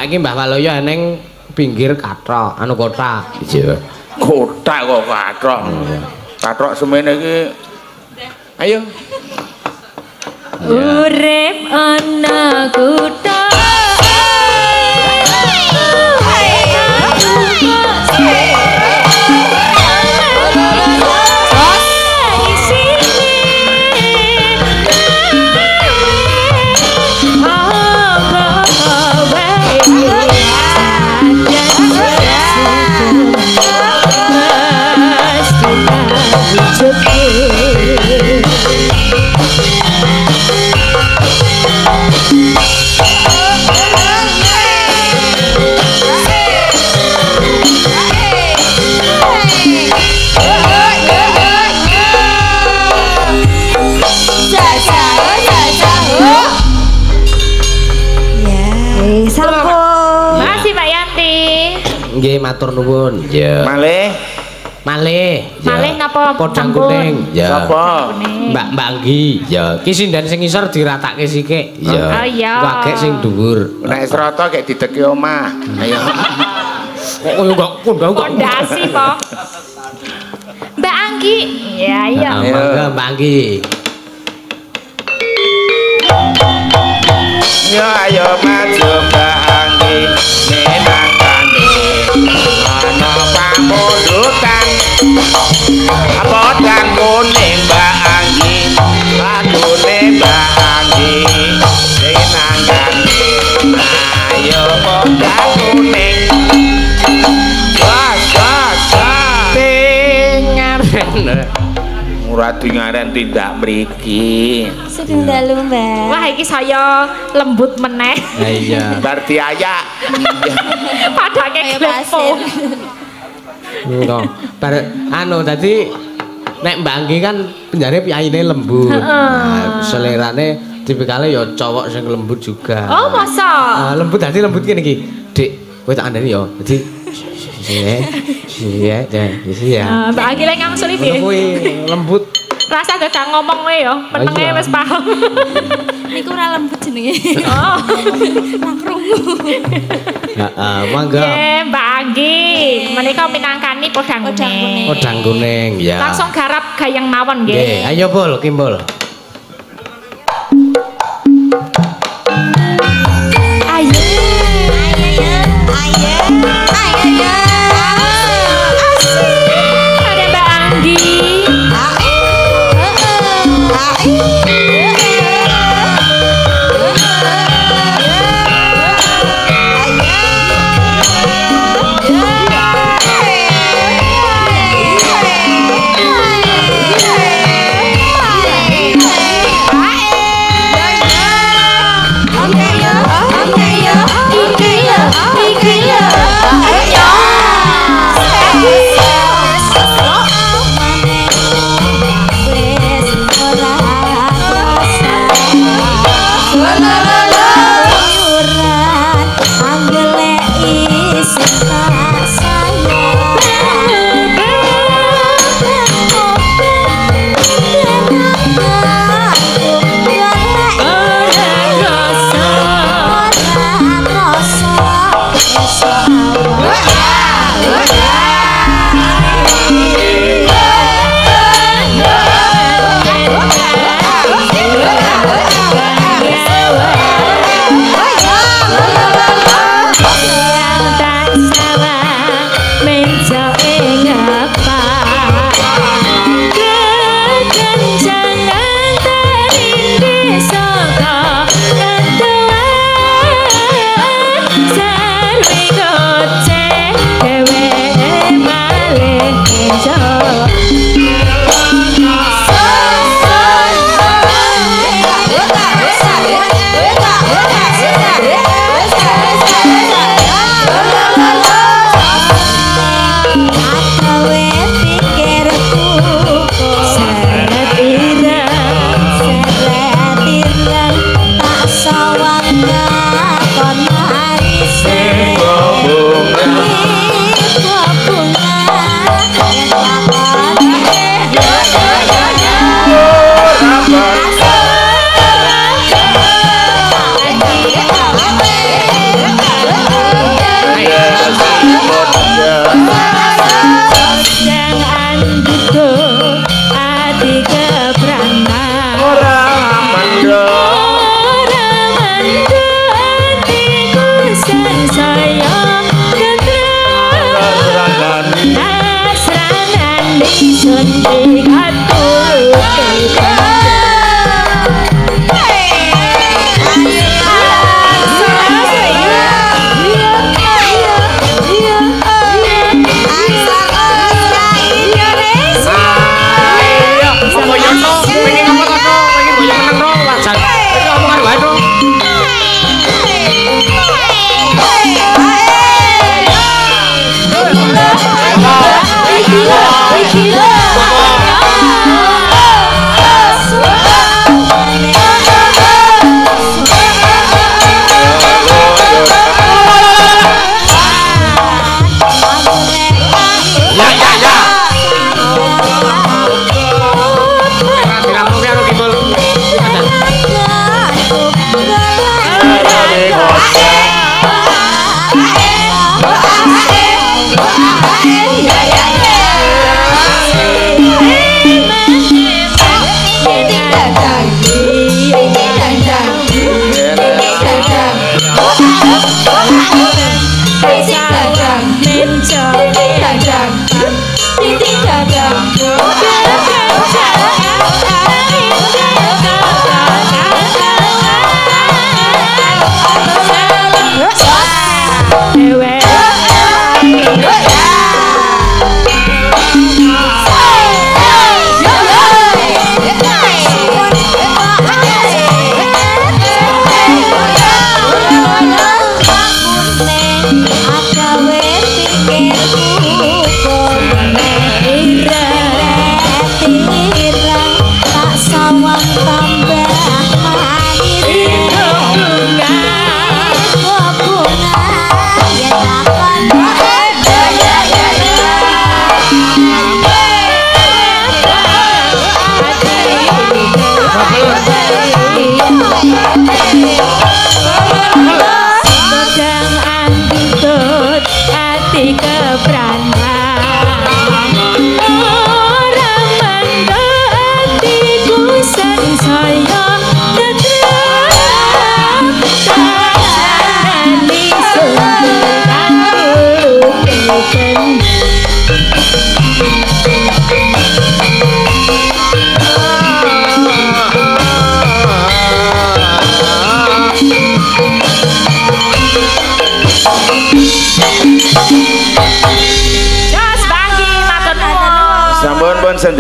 Saiki Mbah Waloyo eneng pinggir katra anu kota. Iya. Kotak kok katrok. Katrok semene iki. Ayo. Urip ana matur nuwun. Iya. Malih Malih. ya. Malih napa Podang kuning. Ya. sapa? Mbak Mbak Anggi. Ya. Ki sinden sing isor diratakke sikik. Ya. Oh, iya. Wagek sing dhuwur. Nek serata kayak dideki omah. Ayo. Kok koyo gak kondang kok. Pondasi po. Mbak Anggi. Ya iya. Ah, Mangga Mbak Anggi. Yo ayo maju Mbak Anggi apa Mbak Anggi Mbak Anggi ayo gas gas ora dingaren tindak mriki Sugeng dalu, Mbak. Wah iki saya lembut meneh. Ya iya. bar diayak Padake glepo. pasir. Ngono. Bar anu dadi nek Mbak Anggi kan penjare piyaine lembut. Nah, selerane tipikale ya cowok sing lembut juga. Oh masa? Ah, lembut dadi lembut ngene iki. Dik, kowe tak andani ya. Dadi Iya, iya, iya. Ah, Mbak Anggi lek ngangsuli Ngono piye? kuwi lembut. Rasa gak ngomong wae ya, menenge iya. wis paham. Niku ora lembut jenenge. Oh. Heeh, mangga. Nggih, Mbak Anggi. Menika minangkani podang kuning. Podang kuning ya. Langsung garap gayeng mawon Nggih, nggih. ayo bol, kimbol.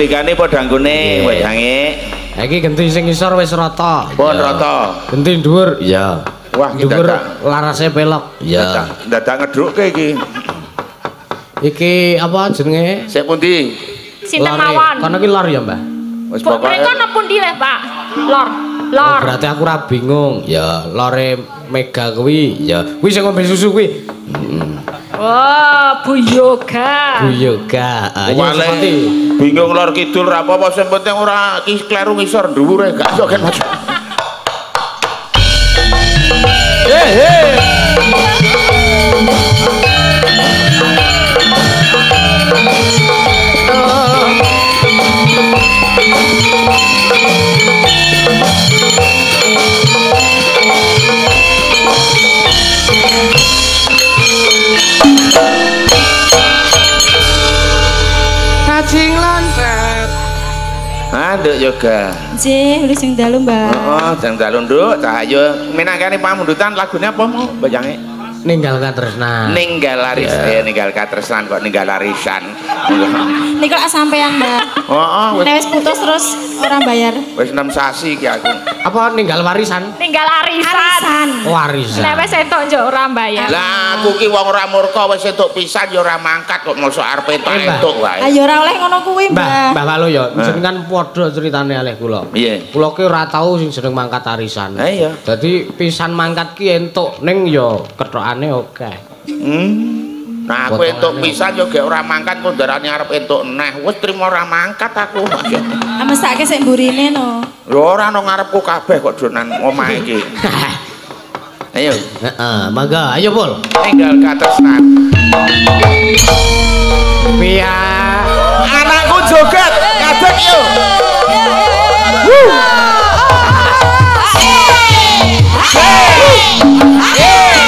Sendikane padha nggone wedange. Iki genti sing ngisor wis rata. Pun rata. Genti dhuwur. Iya. Wah, dhuwur larase pelok. Dadak dadak ngedrukke iki. Iki apa jenenge? Sik pundi? Sinten mawon? Kono ki lor ya, Mbah? Wis Kok pokoke mereka napa pundi le, Pak? Lor. Oh, Lor. berarti aku ora bingung. Ya, lore Mega kuwi. Ya, kuwi sing ngombe susu kuwi. Oh, Bu Yoga. Bu Yoga. Ayo Wale sepati. bingung lor kidul ra apa-apa sing penting ora ki kleru ngisor dhuwure gak iso yoga. J, lu sing dalu, Mbak. Heeh, jang dalu nduk cahyo menangkane pamundutan lagunya apa mau bayange? Ninggal katresnan. Ninggal laris eh ninggal katresan kok ninggal larisan. Niku lak sampean, Mbak. Heeh, wis Nek wis putus terus orang bayar. wis 6 sasi ki aku. Apa ninggal warisan? Tinggal arisan. Arisan. Warisan. Nek wis entuk njok ora bayar. Lah aku ki wong ora murka wis entuk pisan ya ora mangkat kok mosok arep entuk Eh, Mbak. entuk wae. Ayo ora oleh ngono kuwi, Mbah, Mbak. Mbah Walu ya, jenengan padha ceritane alih kula. Iya. Kula ki ora tau sing jeneng mangkat arisan. Ha iya. Dadi pisan mangkat ki entuk ning ya kethokane oke. Hmm. Nah aku entuk pisan yo gek ora mangkat kok darane arep entuk neh. Wis trimo ora mangkat aku. Amesake sik mburine no. Lho ora nang ngarepku kabeh kok donan omah iki. Ayo, Heeh, mangga, ayo Pul. tinggal katresnan. Pia. Anakku joget, ngadeg yo. Saya saya goyang,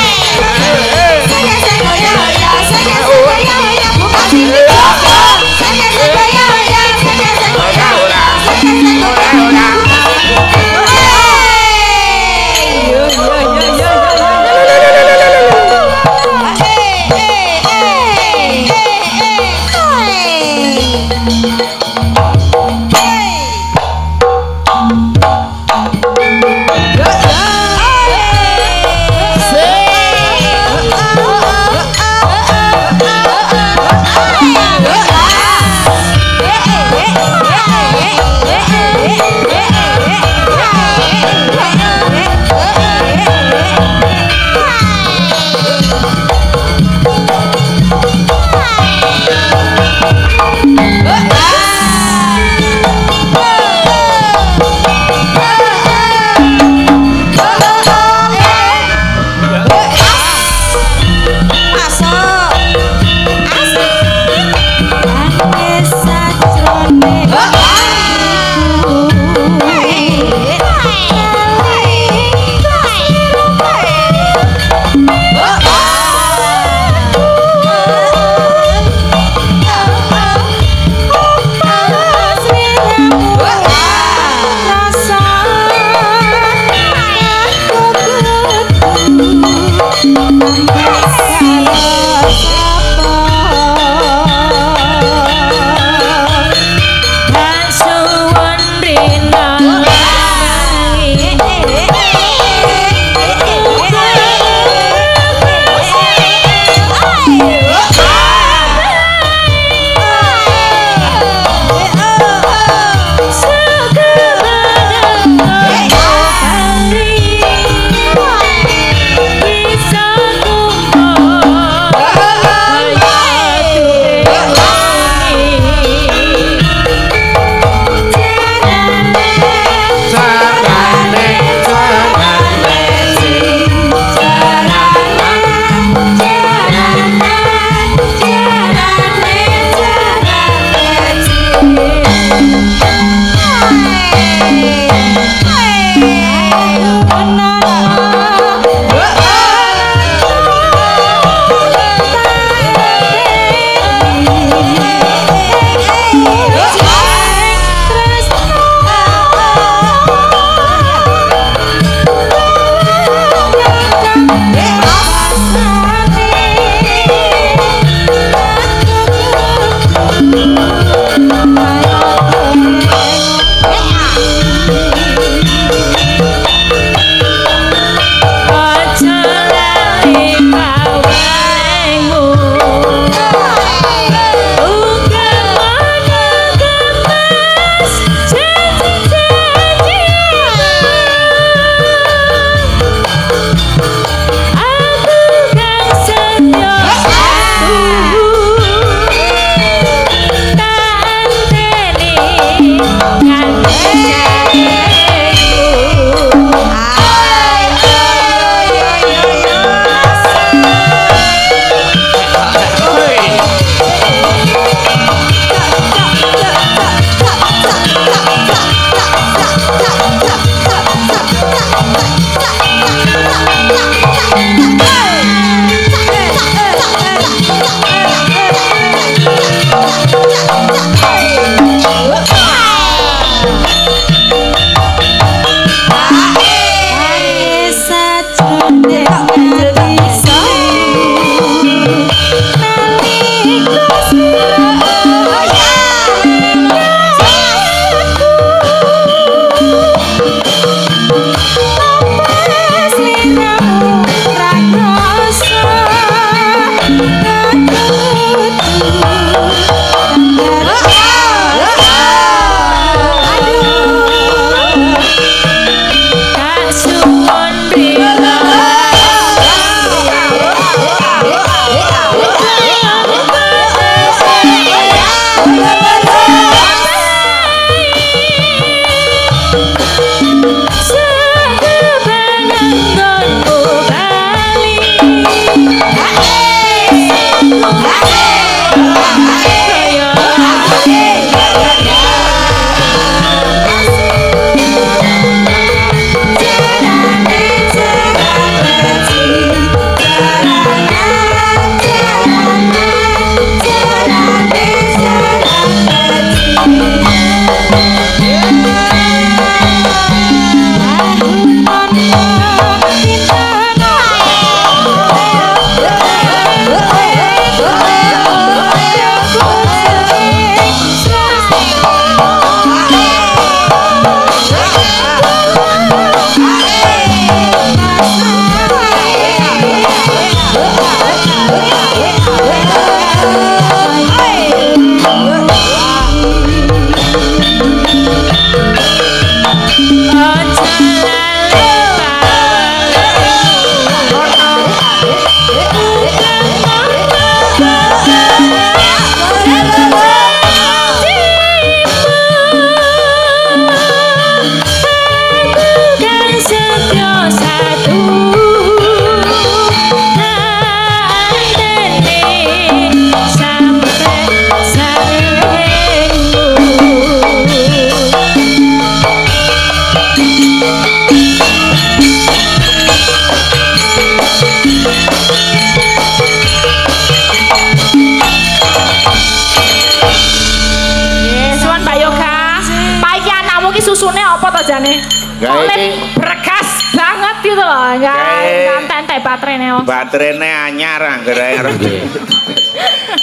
Baterainya anyar anggere.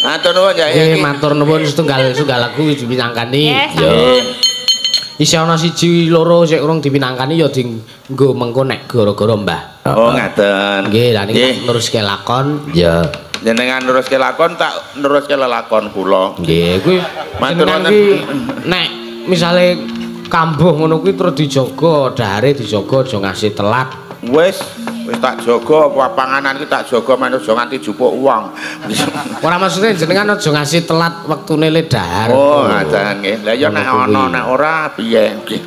Atur nuwun ya Eh matur nuwun setunggal setunggal lagu dipinangkani. Nggih. Isih ana siji loro sik urung dipinangkani ya dienggo mengko nek gara-gara Mbah. Oh ngaten. Nggih, lah niki neruske lakon. Ya. Jenengan neruske lakon tak neruske lelakon kula. Nggih, kuwi Matur ki nek misale kambuh ngono kuwi terus dijaga, dahare dijaga aja ngasih telat. Wis, wis tak jaga apa panganan ki tak jaga men aja nganti jupuk wong. Ora maksudnya jenengan aja ngasih telat wektune le dahar. Oh, ngaten nggih. Lah ya nek ana nek ora piye nggih.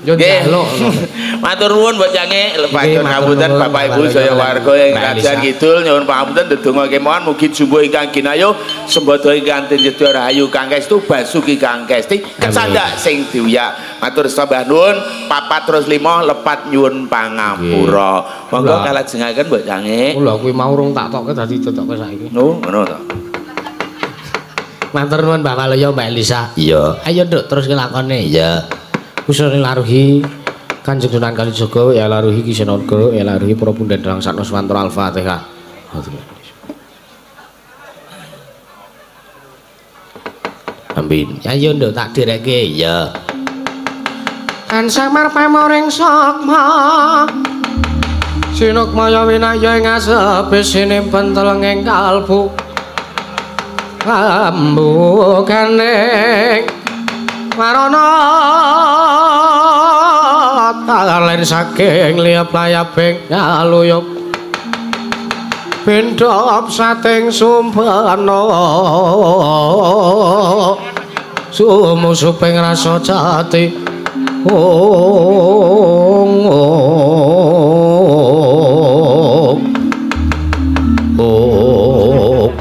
Yo Nggih. njaluk. Matur nuwun Mbok Jange, lepatur matur ngapunten Bapak Ibu saya warga ing Kajian. Kidul nyuwun pangapunten ndedonga kemawon mugi jumbo ingkang ginayu sembodo ingkang tinjedya rahayu Kang Kestu basuki Kang Kesti kesandak sing diuyak. Matur sembah nuwun papat terus lima lepat nyuwun pangapura. Monggo kalajengaken Mbok Jange. Kula kuwi mau urung tak tokke dadi tokke saiki. Oh, ngono to. Matur nuwun Mbak Maloyo Mbak Elisa. Iya. Ayo Nduk terus kelakone. Iya. Kusune laruhi Kanjeng Sunan Kalijaga ya laruhi Kisenoga ya laruhi para pundhen Dalang Sakno Swantara Al-Fatihah. Amin. Ayo Nduk tak direke ya. Kan samar pamoring sokma. Maya winaya ing asep sine pentel ing kalbu. ambukane marana talen saking liap layaping aluyup bendhop sating sumpana. Sumusuping rasa jati. Ong ong ong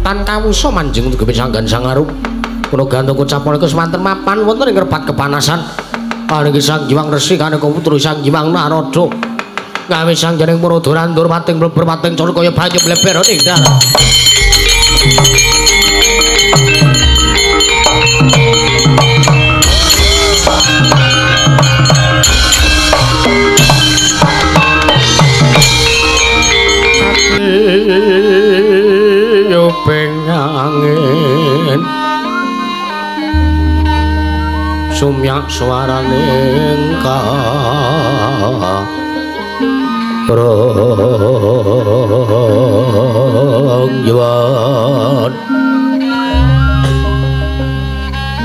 tan kawusa manjing tugepe sanggan sangarup kuna gantung ucapan iku semanten mapan wonten ing repat kepanasan. Niki sang jiwang resi kane putra sang jiwang narada. Gawe sang jaring muradara ndur pating mleber pating cara kaya banyu mleber ning dalan Sumyak swaraning ka Pranggyuan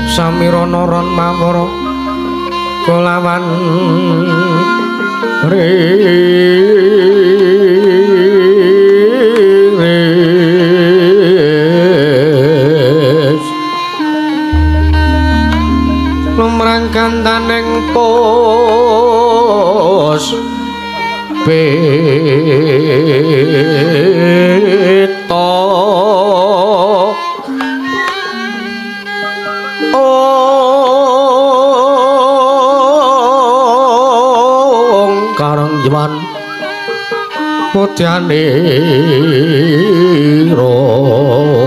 Samirana ron mawara kulawan riris lumrang kandaning pos pito. Ong karang jaman mutyane ro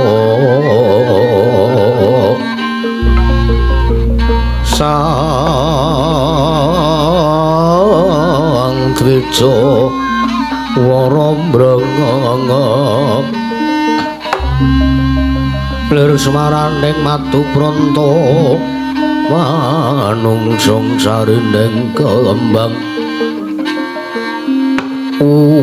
sang twejo wara mrengeng lir semaraning matu pronto manungsung sarining kembang ana